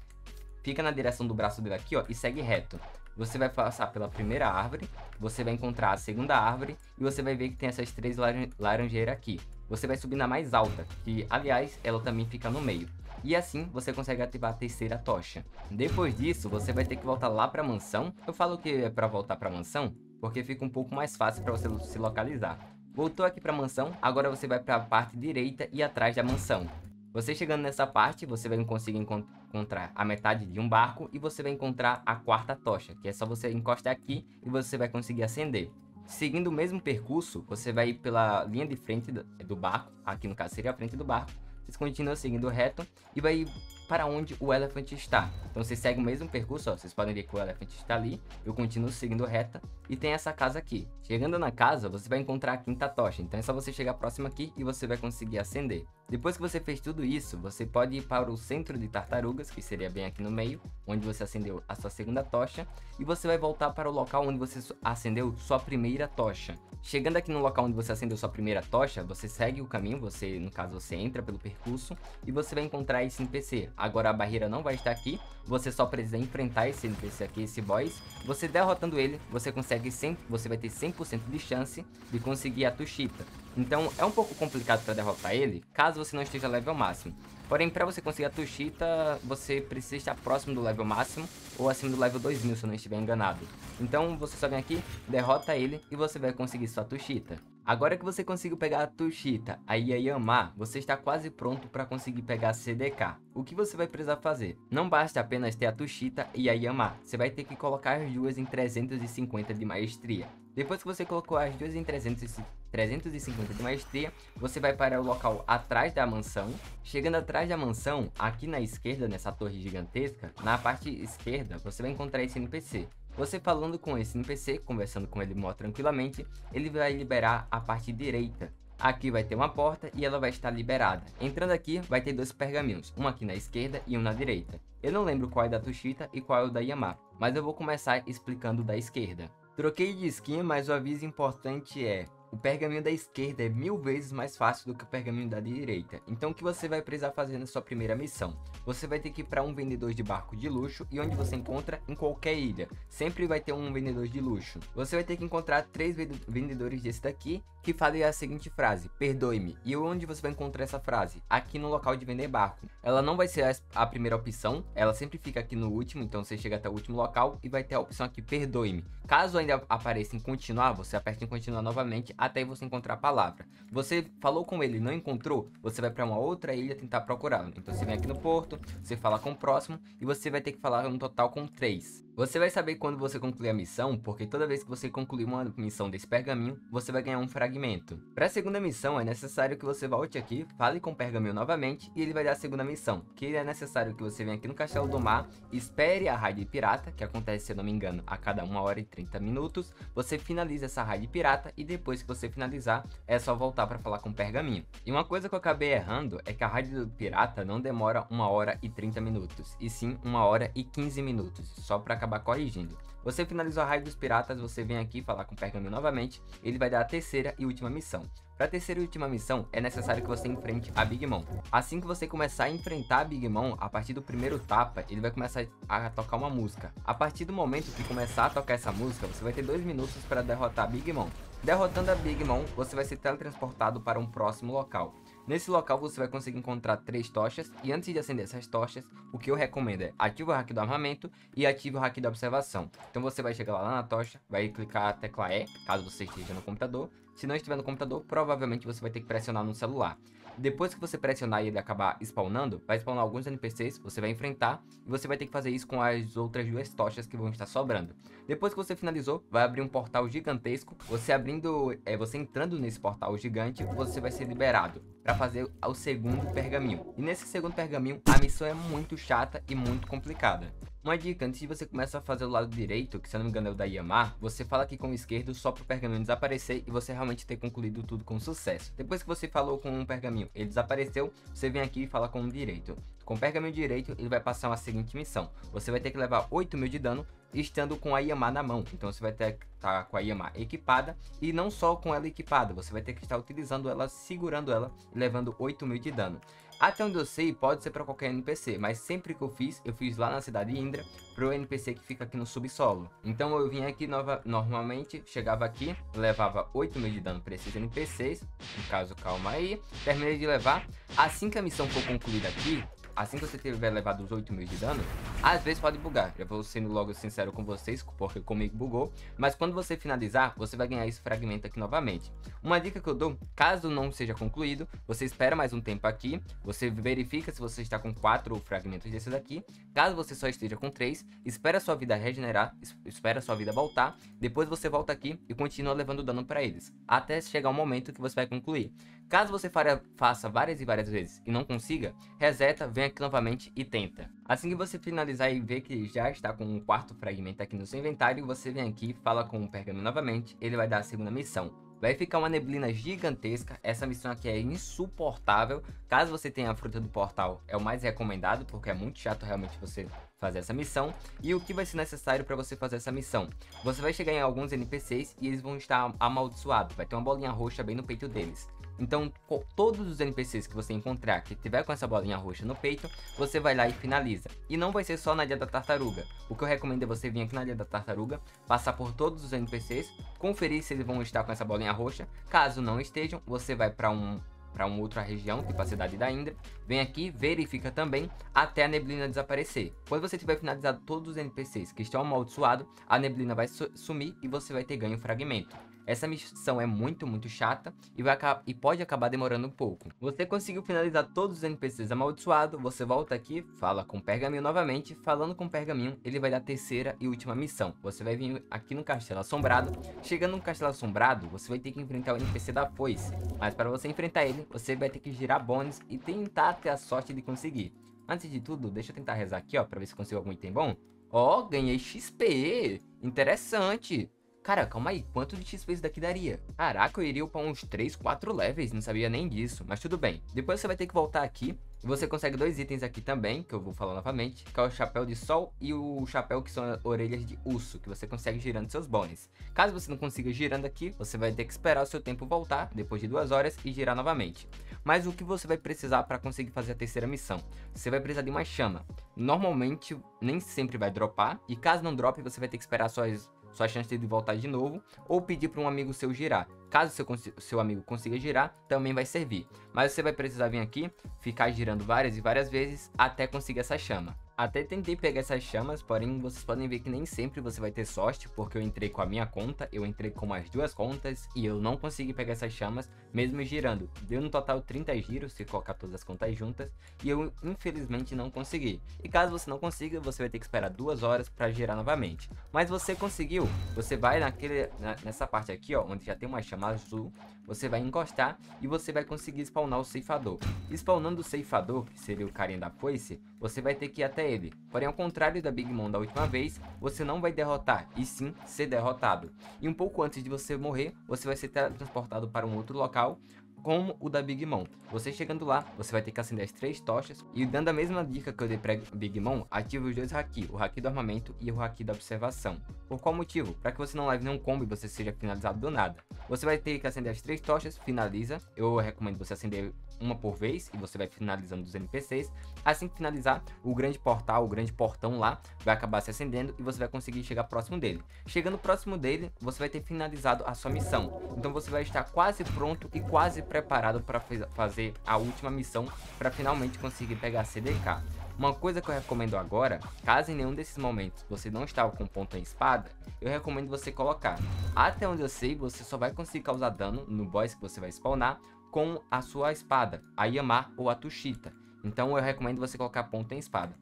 fica na direção do braço dele aqui, ó, e segue reto. Você vai passar pela primeira árvore, você vai encontrar a segunda árvore e você vai ver que tem essas três laran laranjeiras aqui. Você vai subir na mais alta, que aliás, ela também fica no meio. E assim você consegue ativar a terceira tocha. Depois disso, você vai ter que voltar lá para a mansão. Eu falo que é para voltar para a mansão, porque fica um pouco mais fácil para você se localizar. Voltou aqui para a mansão, agora você vai para a parte direita e atrás da mansão. Você chegando nessa parte, você vai conseguir encontrar a metade de um barco e você vai encontrar a quarta tocha, que é só você encostar aqui e você vai conseguir acender. Seguindo o mesmo percurso, você vai pela linha de frente do barco, aqui no caso seria a frente do barco, você continua seguindo reto e vai para onde o elefante está. Então você segue o mesmo percurso, ó, vocês podem ver que o elefante está ali, eu continuo seguindo reta e tem essa casa aqui. Chegando na casa, você vai encontrar a quinta tocha, então é só você chegar próximo aqui e você vai conseguir acender. Depois que você fez tudo isso, você pode ir para o centro de tartarugas, que seria bem aqui no meio, onde você acendeu a sua segunda tocha, e você vai voltar para o local onde você acendeu sua primeira tocha. Chegando aqui no local onde você acendeu sua primeira tocha, você segue o caminho, você, no caso, você entra pelo percurso e você vai encontrar esse NPC. Agora a barreira não vai estar aqui, você só precisa enfrentar esse NPC aqui, esse boss. Você derrotando ele, você consegue 100, você vai ter 100% de chance de conseguir a Tushita. Então é um pouco complicado para derrotar ele, caso você não esteja level máximo. Porém, para você conseguir a Tushita, você precisa estar próximo do level máximo ou acima do level 2000, se eu não estiver enganado. Então, você só vem aqui, derrota ele e você vai conseguir sua Tushita. Agora que você conseguiu pegar a Tushita, a Yayama, você está quase pronto para conseguir pegar a CDK. O que você vai precisar fazer? Não basta apenas ter a Tushita e a Yama, você vai ter que colocar as duas em 350 de maestria. Depois que você colocou as duas em 350 de maestria, você vai para o local atrás da mansão. Chegando atrás da mansão, aqui na esquerda, nessa torre gigantesca, na parte esquerda, você vai encontrar esse NPC. Você falando com esse NPC, conversando com ele mó tranquilamente, ele vai liberar a parte direita. Aqui vai ter uma porta e ela vai estar liberada. Entrando aqui, vai ter dois pergaminhos, um aqui na esquerda e um na direita. Eu não lembro qual é da Tushita e qual é o da Yama, mas eu vou começar explicando da esquerda. Troquei de skin, mas o aviso importante é o pergaminho da esquerda é mil vezes mais fácil do que o pergaminho da direita. Então o que você vai precisar fazer na sua primeira missão? Você vai ter que ir para um vendedor de barco de luxo e onde você encontra em qualquer ilha. Sempre vai ter um vendedor de luxo. Você vai ter que encontrar três vendedores desse daqui que falem a seguinte frase: Perdoe-me. E onde você vai encontrar essa frase? Aqui no local de vender barco. Ela não vai ser a primeira opção, ela sempre fica aqui no último, então você chega até o último local e vai ter a opção aqui Perdoe-me. Caso ainda apareça em continuar, você aperta em continuar novamente até você encontrar a palavra. Você falou com ele não encontrou, você vai para uma outra ilha tentar procurá-lo. Então você vem aqui no porto, você fala com o próximo e você vai ter que falar no total com três. Você vai saber quando você concluir a missão, porque toda vez que você concluir uma missão desse pergaminho, você vai ganhar um fragmento. Para a segunda missão, é necessário que você volte aqui, fale com o pergaminho novamente e ele vai dar a segunda missão, que é necessário que você venha aqui no Castelo do Mar, espere a raid pirata, que acontece, se eu não me engano, a cada 1 hora e 30 minutos, você finaliza essa raid pirata e depois que você finalizar, é só voltar para falar com o pergaminho. E uma coisa que eu acabei errando é que a raid do pirata não demora 1 hora e 30 minutos, e sim 1 hora e 15 minutos, só para acabar corrigindo. Você finalizou a raid dos piratas, você vem aqui falar com o Pergaminho novamente, ele vai dar a terceira e última missão. Para a terceira e última missão, é necessário que você enfrente a Big Mom. Assim que você começar a enfrentar a Big Mom, a partir do primeiro tapa, ele vai começar a tocar uma música. A partir do momento que começar a tocar essa música, você vai ter dois minutos para derrotar a Big Mom. Derrotando a Big Mom, você vai ser teletransportado para um próximo local. Nesse local você vai conseguir encontrar três tochas e antes de acender essas tochas, o que eu recomendo é ative o hack do armamento e ative o hack da observação. Então você vai chegar lá na tocha, vai clicar a tecla E, caso você esteja no computador, Se não estiver no computador, provavelmente você vai ter que pressionar no celular. Depois que você pressionar e ele acabar spawnando, vai spawnar alguns NPCs, você vai enfrentar e você vai ter que fazer isso com as outras duas tochas que vão estar sobrando. Depois que você finalizou, vai abrir um portal gigantesco. Você abrindo, é, você entrando nesse portal gigante, você vai ser liberado para fazer o segundo pergaminho. E nesse segundo pergaminho, a missão é muito chata e muito complicada. Uma dica, antes de você começar a fazer o lado direito, que se eu não me engano é o da Yamar, você fala aqui com o esquerdo só para o pergaminho desaparecer e você realmente ter concluído tudo com sucesso. Depois que você falou com um pergaminho, ele desapareceu, você vem aqui e fala com o direito. Com o pergaminho direito, ele vai passar uma seguinte missão. Você vai ter que levar 8 mil de dano estando com a Yamar na mão. Então você vai ter que estar com a Yamar equipada e não só com ela equipada, você vai ter que estar utilizando ela, segurando ela levando 8 mil de dano. Até onde eu sei, pode ser para qualquer NPC, mas sempre que eu fiz, eu fiz lá na cidade de Indra, pro NPC que fica aqui no subsolo. Então eu vim aqui nova, normalmente, chegava aqui, levava 8 mil de dano para esses NPCs, no caso, calma aí, terminei de levar. Assim que a missão for concluída aqui, assim que você tiver levado os 8 mil de dano, às vezes pode bugar. Já vou sendo logo sincero com vocês, porque comigo bugou. Mas quando você finalizar, você vai ganhar esse fragmento aqui novamente. Uma dica que eu dou, caso não seja concluído, você espera mais um tempo aqui, você verifica se você está com 4 fragmentos desses aqui. Caso você só esteja com 3, espera sua vida regenerar, espera sua vida voltar, depois você volta aqui e continua levando dano para eles, até chegar o momento que você vai concluir. Caso você faça várias e várias vezes e não consiga, reseta, vem aqui novamente e tenta. Assim que você finalizar e ver que já está com um quarto fragmento aqui no seu inventário, você vem aqui, fala com o pergaminho novamente, ele vai dar a segunda missão. Vai ficar uma neblina gigantesca, essa missão aqui é insuportável. Caso você tenha a fruta do portal, é o mais recomendado, porque é muito chato realmente você fazer essa missão. E o que vai ser necessário para você fazer essa missão? Você vai chegar em alguns NPCs e eles vão estar amaldiçoados, vai ter uma bolinha roxa bem no peito deles. Então, todos os NPCs que você encontrar que tiver com essa bolinha roxa no peito, você vai lá e finaliza. E não vai ser só na Ilha da Tartaruga. O que eu recomendo é você vir aqui na Ilha da Tartaruga, passar por todos os NPCs, conferir se eles vão estar com essa bolinha roxa. Caso não estejam, você vai para um para uma outra região, tipo a cidade da Indra, vem aqui, verifica também até a neblina desaparecer. Quando você tiver finalizado todos os NPCs que estão amaldiçoados, a neblina vai sumir e você vai ter ganho fragmento. Essa missão é muito, muito chata e, vai e pode acabar demorando um pouco. Você conseguiu finalizar todos os NPCs amaldiçoados, você volta aqui, fala com o Pergaminho novamente, falando com o Pergaminho, ele vai dar a terceira e última missão. Você vai vir aqui no Castelo Assombrado, chegando no Castelo Assombrado, você vai ter que enfrentar o NPC da Foice, mas para você enfrentar ele, você vai ter que girar bônus e tentar ter a sorte de conseguir. Antes de tudo, deixa eu tentar rezar aqui, ó, pra ver se consigo algum item bom. Ó, ganhei XP! Interessante! Cara, calma aí, quanto de XP isso daqui daria? Caraca, eu iria upar uns 3, 4 levels, não sabia nem disso, mas tudo bem. Depois você vai ter que voltar aqui, e você consegue dois itens aqui também, que eu vou falar novamente, que é o chapéu de sol e o chapéu que são orelhas de urso, que você consegue girando seus bônus. Caso você não consiga girando aqui, você vai ter que esperar o seu tempo voltar, depois de duas horas, e girar novamente. Mas o que você vai precisar para conseguir fazer a terceira missão? Você vai precisar de uma chama. Normalmente, nem sempre vai dropar, e caso não drope, você vai ter que esperar suas sua chance de voltar de novo, ou pedir para um amigo seu girar. Caso seu, seu amigo consiga girar, também vai servir. Mas você vai precisar vir aqui, ficar girando várias e várias vezes até conseguir essa chama. Até tentei pegar essas chamas, porém vocês podem ver que nem sempre você vai ter sorte, porque eu entrei com a minha conta, eu entrei com as duas contas e eu não consegui pegar essas chamas, mesmo girando. Deu no total 30 giros, se colocar todas as contas juntas, e eu infelizmente não consegui. E caso você não consiga, você vai ter que esperar duas horas para girar novamente. Mas você conseguiu, você vai naquele, na, nessa parte aqui, ó, onde já tem uma chama azul, você vai encostar e você vai conseguir spawnar o ceifador. Spawnando o ceifador, que seria o carinha da foice, você vai ter que ir até ele. Porém, ao contrário da Big Mom da última vez, você não vai derrotar, e sim ser derrotado. E um pouco antes de você morrer, você vai ser transportado para um outro local, como o da Big Mom. Você chegando lá, você vai ter que acender as três tochas e dando a mesma dica que eu dei pra Big Mom, ative os dois haki, o haki do armamento e o haki da observação. Por qual motivo? Para que você não leve nenhum combo e você seja finalizado do nada. Você vai ter que acender as três tochas, finaliza. Eu recomendo você acender uma por vez e você vai finalizando os NPCs. Assim que finalizar, o grande portal, o grande portão lá, vai acabar se acendendo e você vai conseguir chegar próximo dele. Chegando próximo dele, você vai ter finalizado a sua missão. Então você vai estar quase pronto e quase preparado para fazer a última missão para finalmente conseguir pegar a CDK. Uma coisa que eu recomendo agora, caso em nenhum desses momentos você não estava com ponto em espada, eu recomendo você colocar. Até onde eu sei, você só vai conseguir causar dano no boss que você vai spawnar com a sua espada, a Yamar ou a Tushita. Então eu recomendo você colocar ponta em espada.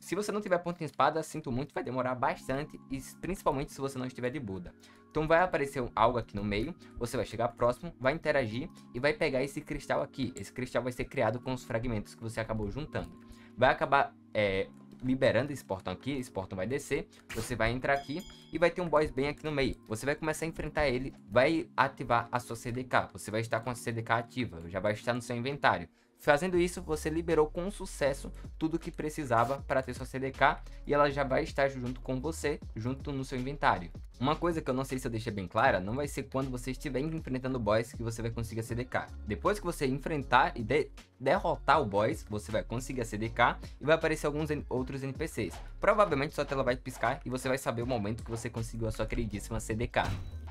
Se você não tiver ponta em espada, sinto muito, vai demorar bastante, e principalmente se você não estiver de Buda. Então vai aparecer algo aqui no meio, você vai chegar próximo, vai interagir e vai pegar esse cristal aqui. Esse cristal vai ser criado com os fragmentos que você acabou juntando. Vai acabar é, liberando esse portão aqui, esse portão vai descer, você vai entrar aqui e vai ter um boss bem aqui no meio. Você vai começar a enfrentar ele, vai ativar a sua CDK, você vai estar com a CDK ativa, já vai estar no seu inventário. Fazendo isso, você liberou com sucesso tudo que precisava para ter sua CDK e ela já vai estar junto com você, junto no seu inventário. Uma coisa que eu não sei se eu deixei bem clara, não vai ser quando você estiver enfrentando o boss que você vai conseguir a CDK. Depois que você enfrentar e de derrotar o boss, você vai conseguir a CDK e vai aparecer alguns outros NPCs. Provavelmente sua tela vai piscar e você vai saber o momento que você conseguiu a sua queridíssima CDK.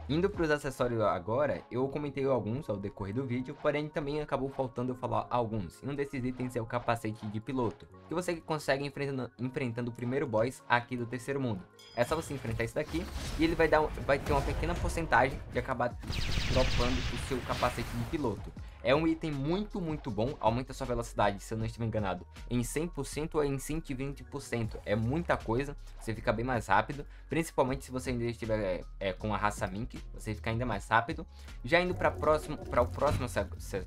Indo para os acessórios agora, eu comentei alguns ao decorrer do vídeo, porém também acabou faltando eu falar alguns. E um desses itens é o capacete de piloto, que você consegue enfrentando, enfrentando o primeiro boss aqui do terceiro mundo. É só você enfrentar isso daqui e ele vai, dar, vai ter uma pequena porcentagem de acabar dropando o seu capacete de piloto. É um item muito, muito bom, aumenta sua velocidade, se eu não estiver enganado, em 100% ou em 120%. É muita coisa, você fica bem mais rápido, principalmente se você ainda estiver é, é, com a raça Mink, você fica ainda mais rápido. Já indo para o próximo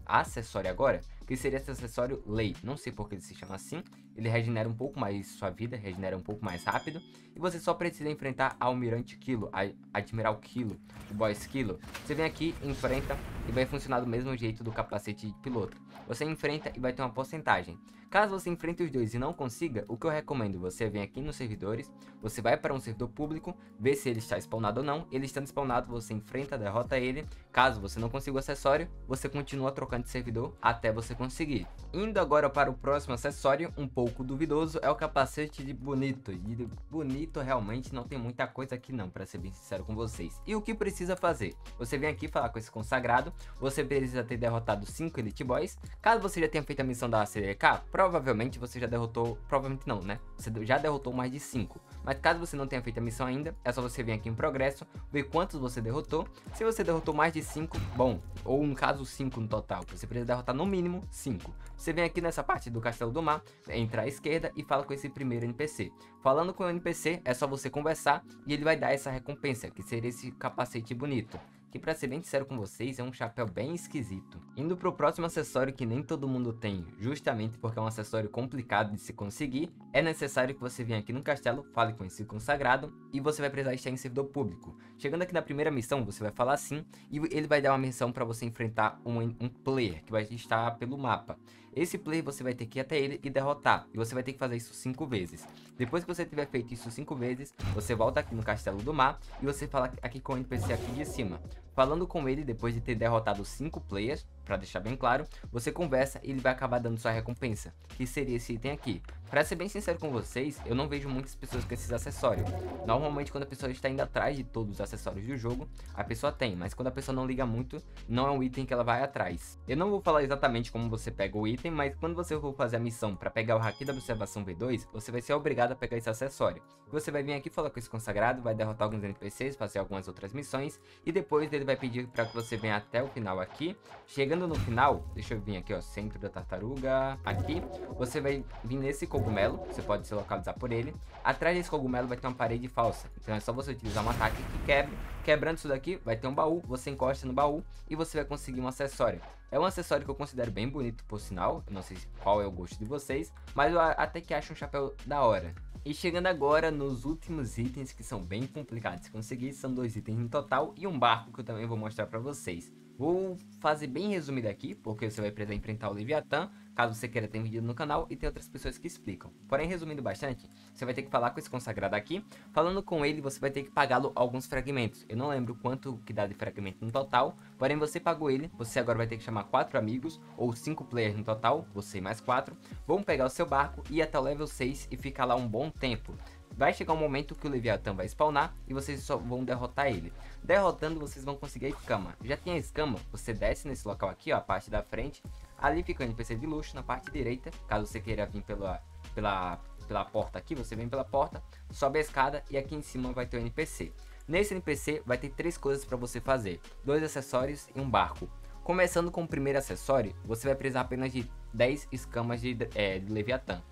acessório agora, que seria esse acessório Lei. Não sei por que ele se chama assim. Ele regenera um pouco mais sua vida, regenera um pouco mais rápido. E você só precisa enfrentar Almirante Kilo, Admiral Kilo, o Boss Kilo. Você vem aqui, enfrenta e vai funcionar do mesmo jeito do capacete de piloto. Você enfrenta e vai ter uma porcentagem. Caso você enfrente os dois e não consiga, o que eu recomendo, você vem aqui nos servidores, você vai para um servidor público, vê se ele está spawnado ou não, ele estando spawnado, você enfrenta, derrota ele, caso você não consiga o acessório, você continua trocando de servidor até você conseguir. Indo agora para o próximo acessório, um pouco duvidoso, é o capacete de bonito, e de bonito realmente não tem muita coisa aqui não, para ser bem sincero com vocês. E o que precisa fazer? Você vem aqui falar com esse consagrado, você precisa ter derrotado 5 Elite Boys, caso você já tenha feito a missão da CDK, provavelmente você já derrotou, provavelmente não, né? Você já derrotou mais de 5. Mas caso você não tenha feito a missão ainda, é só você vir aqui em progresso, ver quantos você derrotou. Se você derrotou mais de 5, bom, ou no caso 5 no total, você precisa derrotar no mínimo 5. Você vem aqui nessa parte do Castelo do Mar, entra à esquerda e fala com esse primeiro NPC. Falando com o NPC, é só você conversar e ele vai dar essa recompensa, que seria esse capacete bonito que pra ser bem sincero com vocês, é um chapéu bem esquisito. Indo pro próximo acessório que nem todo mundo tem, justamente porque é um acessório complicado de se conseguir, é necessário que você venha aqui no castelo, fale com esse consagrado, e você vai precisar estar em servidor público. Chegando aqui na primeira missão, você vai falar assim, e ele vai dar uma missão para você enfrentar um, um player, que vai estar pelo mapa. Esse player você vai ter que ir até ele e derrotar, e você vai ter que fazer isso 5 vezes. Depois que você tiver feito isso 5 vezes, você volta aqui no Castelo do Mar, e você fala aqui com o NPC aqui de cima. Falando com ele depois de ter derrotado 5 players, para deixar bem claro, você conversa e ele vai acabar dando sua recompensa, que seria esse item aqui. Pra ser bem sincero com vocês, eu não vejo muitas pessoas com esses acessórios. Normalmente quando a pessoa está indo atrás de todos os acessórios do jogo, a pessoa tem, mas quando a pessoa não liga muito, não é um item que ela vai atrás. Eu não vou falar exatamente como você pega o item, mas quando você for fazer a missão para pegar o Haki da Observação V2, você vai ser obrigado a pegar esse acessório. Você vai vir aqui falar com esse consagrado, vai derrotar alguns NPCs, fazer algumas outras missões, e depois ele vai pedir para que você venha até o final aqui. Chegando no final, deixa eu vir aqui ó, centro da tartaruga, aqui, você vai vir nesse cogumelo, você pode se localizar por ele. Atrás desse cogumelo vai ter uma parede falsa, então é só você utilizar um ataque que quebre. Quebrando isso daqui, vai ter um baú, você encosta no baú e você vai conseguir um acessório. É um acessório que eu considero bem bonito, por sinal, não sei qual é o gosto de vocês, mas eu até que acho um chapéu da hora. E chegando agora nos últimos itens que são bem complicados de conseguir, são dois itens no total e um barco que eu também vou mostrar para vocês. Vou fazer bem resumido aqui, porque você vai precisar enfrentar o Leviatã, caso você queira ter vídeo no canal, e tem outras pessoas que explicam. Porém, resumindo bastante, você vai ter que falar com esse consagrado aqui. Falando com ele, você vai ter que pagá-lo alguns fragmentos. Eu não lembro quanto que dá de fragmento no total, porém você pagou ele, você agora vai ter que chamar quatro amigos, ou cinco players no total, você mais quatro. Vão pegar o seu barco, ir até o level 6 e ficar lá um bom tempo. Vai chegar um momento que o Leviatã vai spawnar e vocês só vão derrotar ele. Derrotando, vocês vão conseguir a escama. Já tem a escama, você desce nesse local aqui, ó, a parte da frente. Ali fica o NPC de luxo na parte direita, caso você queira vir pela, pela, pela porta aqui, você vem pela porta, sobe a escada e aqui em cima vai ter o NPC. Nesse NPC vai ter três coisas para você fazer, dois acessórios e um barco. Começando com o primeiro acessório, você vai precisar apenas de 10 escamas de, é, de Leviatã.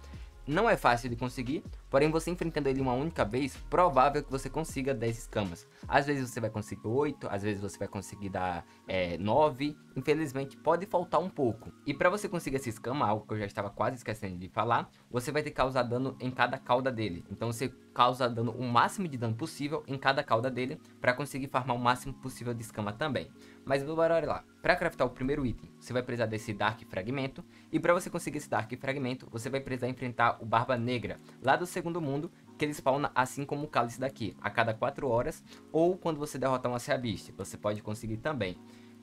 Não é fácil de conseguir, porém você enfrentando ele uma única vez, provável que você consiga 10 escamas. Às vezes você vai conseguir 8, às vezes você vai conseguir dar é, 9, infelizmente pode faltar um pouco. E para você conseguir essa escama, algo que eu já estava quase esquecendo de falar, você vai ter que causar dano em cada cauda dele. Então você causa dano o máximo de dano possível em cada cauda dele, para conseguir farmar o máximo possível de escama também. Mas bora lá. Para craftar o primeiro item, você vai precisar desse Dark Fragmento, e para você conseguir esse Dark Fragmento, você vai precisar enfrentar o Barba Negra, lá do segundo mundo, que ele spawna assim como o Cálice daqui, a cada 4 horas, ou quando você derrotar um Acia Beast, você pode conseguir também.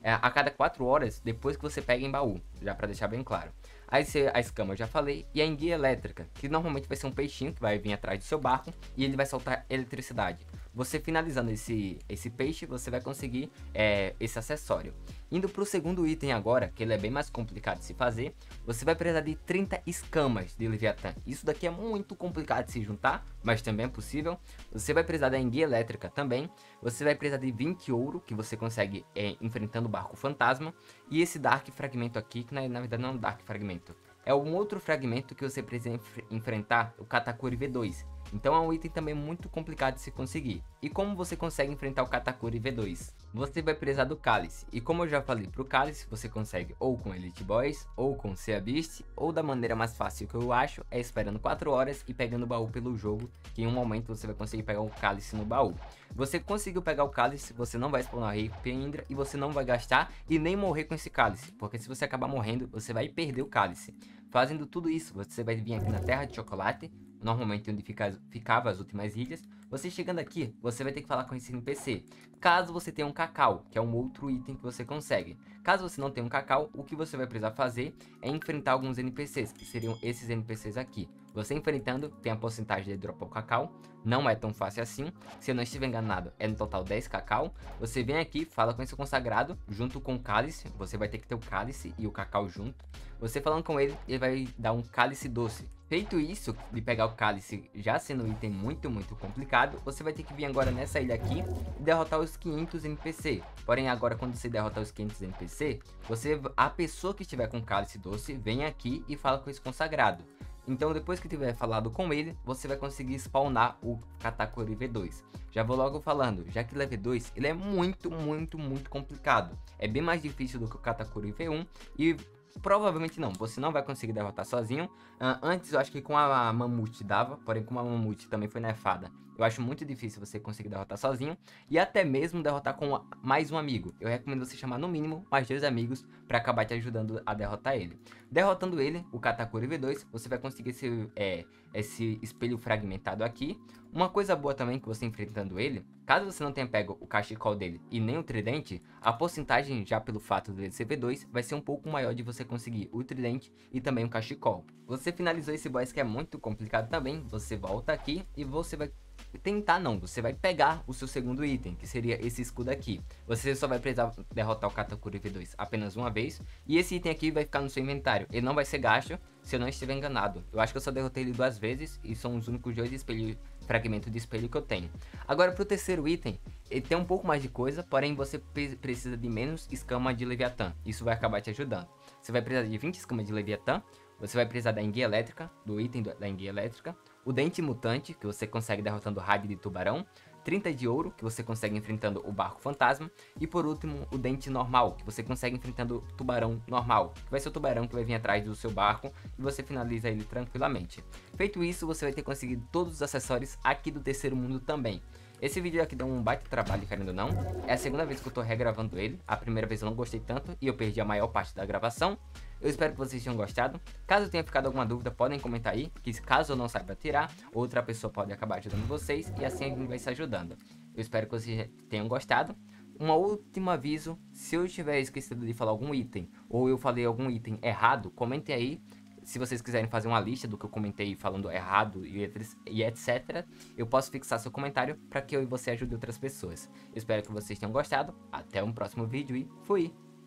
É, a cada 4 horas, depois que você pega em baú, já para deixar bem claro. Aí a escama eu já falei, e a enguia elétrica, que normalmente vai ser um peixinho que vai vir atrás do seu barco, e ele vai soltar eletricidade. Você finalizando esse, esse peixe, você vai conseguir é, esse acessório. Indo para o segundo item agora, que ele é bem mais complicado de se fazer, você vai precisar de 30 escamas de Leviatã. Isso daqui é muito complicado de se juntar, mas também é possível. Você vai precisar da enguia elétrica também. Você vai precisar de 20 ouro, que você consegue é, enfrentando o barco fantasma. E esse Dark Fragmento aqui, que na, na verdade não é um Dark Fragmento. É um outro fragmento que você precisa enf enfrentar, o Katakuri V2. Então é um item também muito complicado de se conseguir. E como você consegue enfrentar o Katakuri V2? Você vai precisar do Cálice, e como eu já falei pro Cálice, você consegue ou com Elite Boys, ou com Sea Beast, ou da maneira mais fácil que eu acho, é esperando 4 horas e pegando o baú pelo jogo, que em um momento você vai conseguir pegar o Cálice no baú. Você conseguiu pegar o Cálice, você não vai spawnar Rei Pendra, e você não vai gastar e nem morrer com esse Cálice, porque se você acabar morrendo, você vai perder o Cálice. Fazendo tudo isso, você vai vir aqui na Terra de Chocolate, normalmente onde fica, ficava as últimas ilhas. Você chegando aqui, você vai ter que falar com esse NPC. Caso você tenha um cacau, que é um outro item que você consegue. Caso você não tenha um cacau, o que você vai precisar fazer é enfrentar alguns NPCs, que seriam esses NPCs aqui. Você enfrentando, tem a porcentagem de dropar o cacau, não é tão fácil assim. Se eu não estiver enganado, é no total 10 cacau. Você vem aqui, fala com esse consagrado, junto com o cálice, você vai ter que ter o cálice e o cacau junto. Você falando com ele, ele vai dar um cálice doce. Feito isso, de pegar o cálice já sendo um item muito, muito complicado, você vai ter que vir agora nessa ilha aqui e derrotar os 500 NPC. Porém, agora quando você derrotar os 500 NPC, você, a pessoa que estiver com o cálice doce, vem aqui e fala com esse consagrado. Então depois que tiver falado com ele, você vai conseguir spawnar o Katakuri V2. Já vou logo falando, já que level 2 ele é muito, muito, muito complicado. É bem mais difícil do que o Katakuri V1 e Provavelmente não, você não vai conseguir derrotar sozinho. Uh, antes eu acho que com a Mamute dava, porém com a Mamute também foi nerfada. Eu acho muito difícil você conseguir derrotar sozinho e até mesmo derrotar com mais um amigo. Eu recomendo você chamar no mínimo mais dois amigos para acabar te ajudando a derrotar ele. Derrotando ele, o Katakuri V2, você vai conseguir esse, é, esse espelho fragmentado aqui. Uma coisa boa também que você enfrentando ele, caso você não tenha pego o cachecol dele e nem o tridente, a porcentagem já pelo fato dele ser V2 vai ser um pouco maior de você conseguir o tridente e também o cachecol. Você finalizou esse boss que é muito complicado também, você volta aqui e você vai tentar não, você vai pegar o seu segundo item, que seria esse escudo aqui. Você só vai precisar derrotar o Katakuri V2 apenas uma vez, e esse item aqui vai ficar no seu inventário. Ele não vai ser gasto, se eu não estiver enganado. Eu acho que eu só derrotei ele duas vezes, e são os únicos dois fragmentos de espelho que eu tenho. Agora pro terceiro item, ele tem um pouco mais de coisa, porém você precisa de menos escama de Leviatã. Isso vai acabar te ajudando. Você vai precisar de 20 escamas de Leviatã, você vai precisar da enguia elétrica, do item da enguia elétrica, o dente mutante, que você consegue derrotando o raid de tubarão, 30 de ouro, que você consegue enfrentando o barco fantasma, e por último, o dente normal, que você consegue enfrentando o tubarão normal, que vai ser o tubarão que vai vir atrás do seu barco, e você finaliza ele tranquilamente. Feito isso, você vai ter conseguido todos os acessórios aqui do terceiro mundo também. Esse vídeo aqui deu um baita trabalho, querendo ou não. É a segunda vez que eu tô regravando ele. A primeira vez eu não gostei tanto e eu perdi a maior parte da gravação. Eu espero que vocês tenham gostado. Caso tenha ficado alguma dúvida, podem comentar aí, que caso eu não saiba tirar, outra pessoa pode acabar ajudando vocês e assim a gente vai se ajudando. Eu espero que vocês tenham gostado. Um último aviso, se eu tiver esquecido de falar algum item, ou eu falei algum item errado, comentem aí. Se vocês quiserem fazer uma lista do que eu comentei falando errado e, etc, eu posso fixar seu comentário para que eu e você ajude outras pessoas. Eu espero que vocês tenham gostado. Até um próximo vídeo e fui!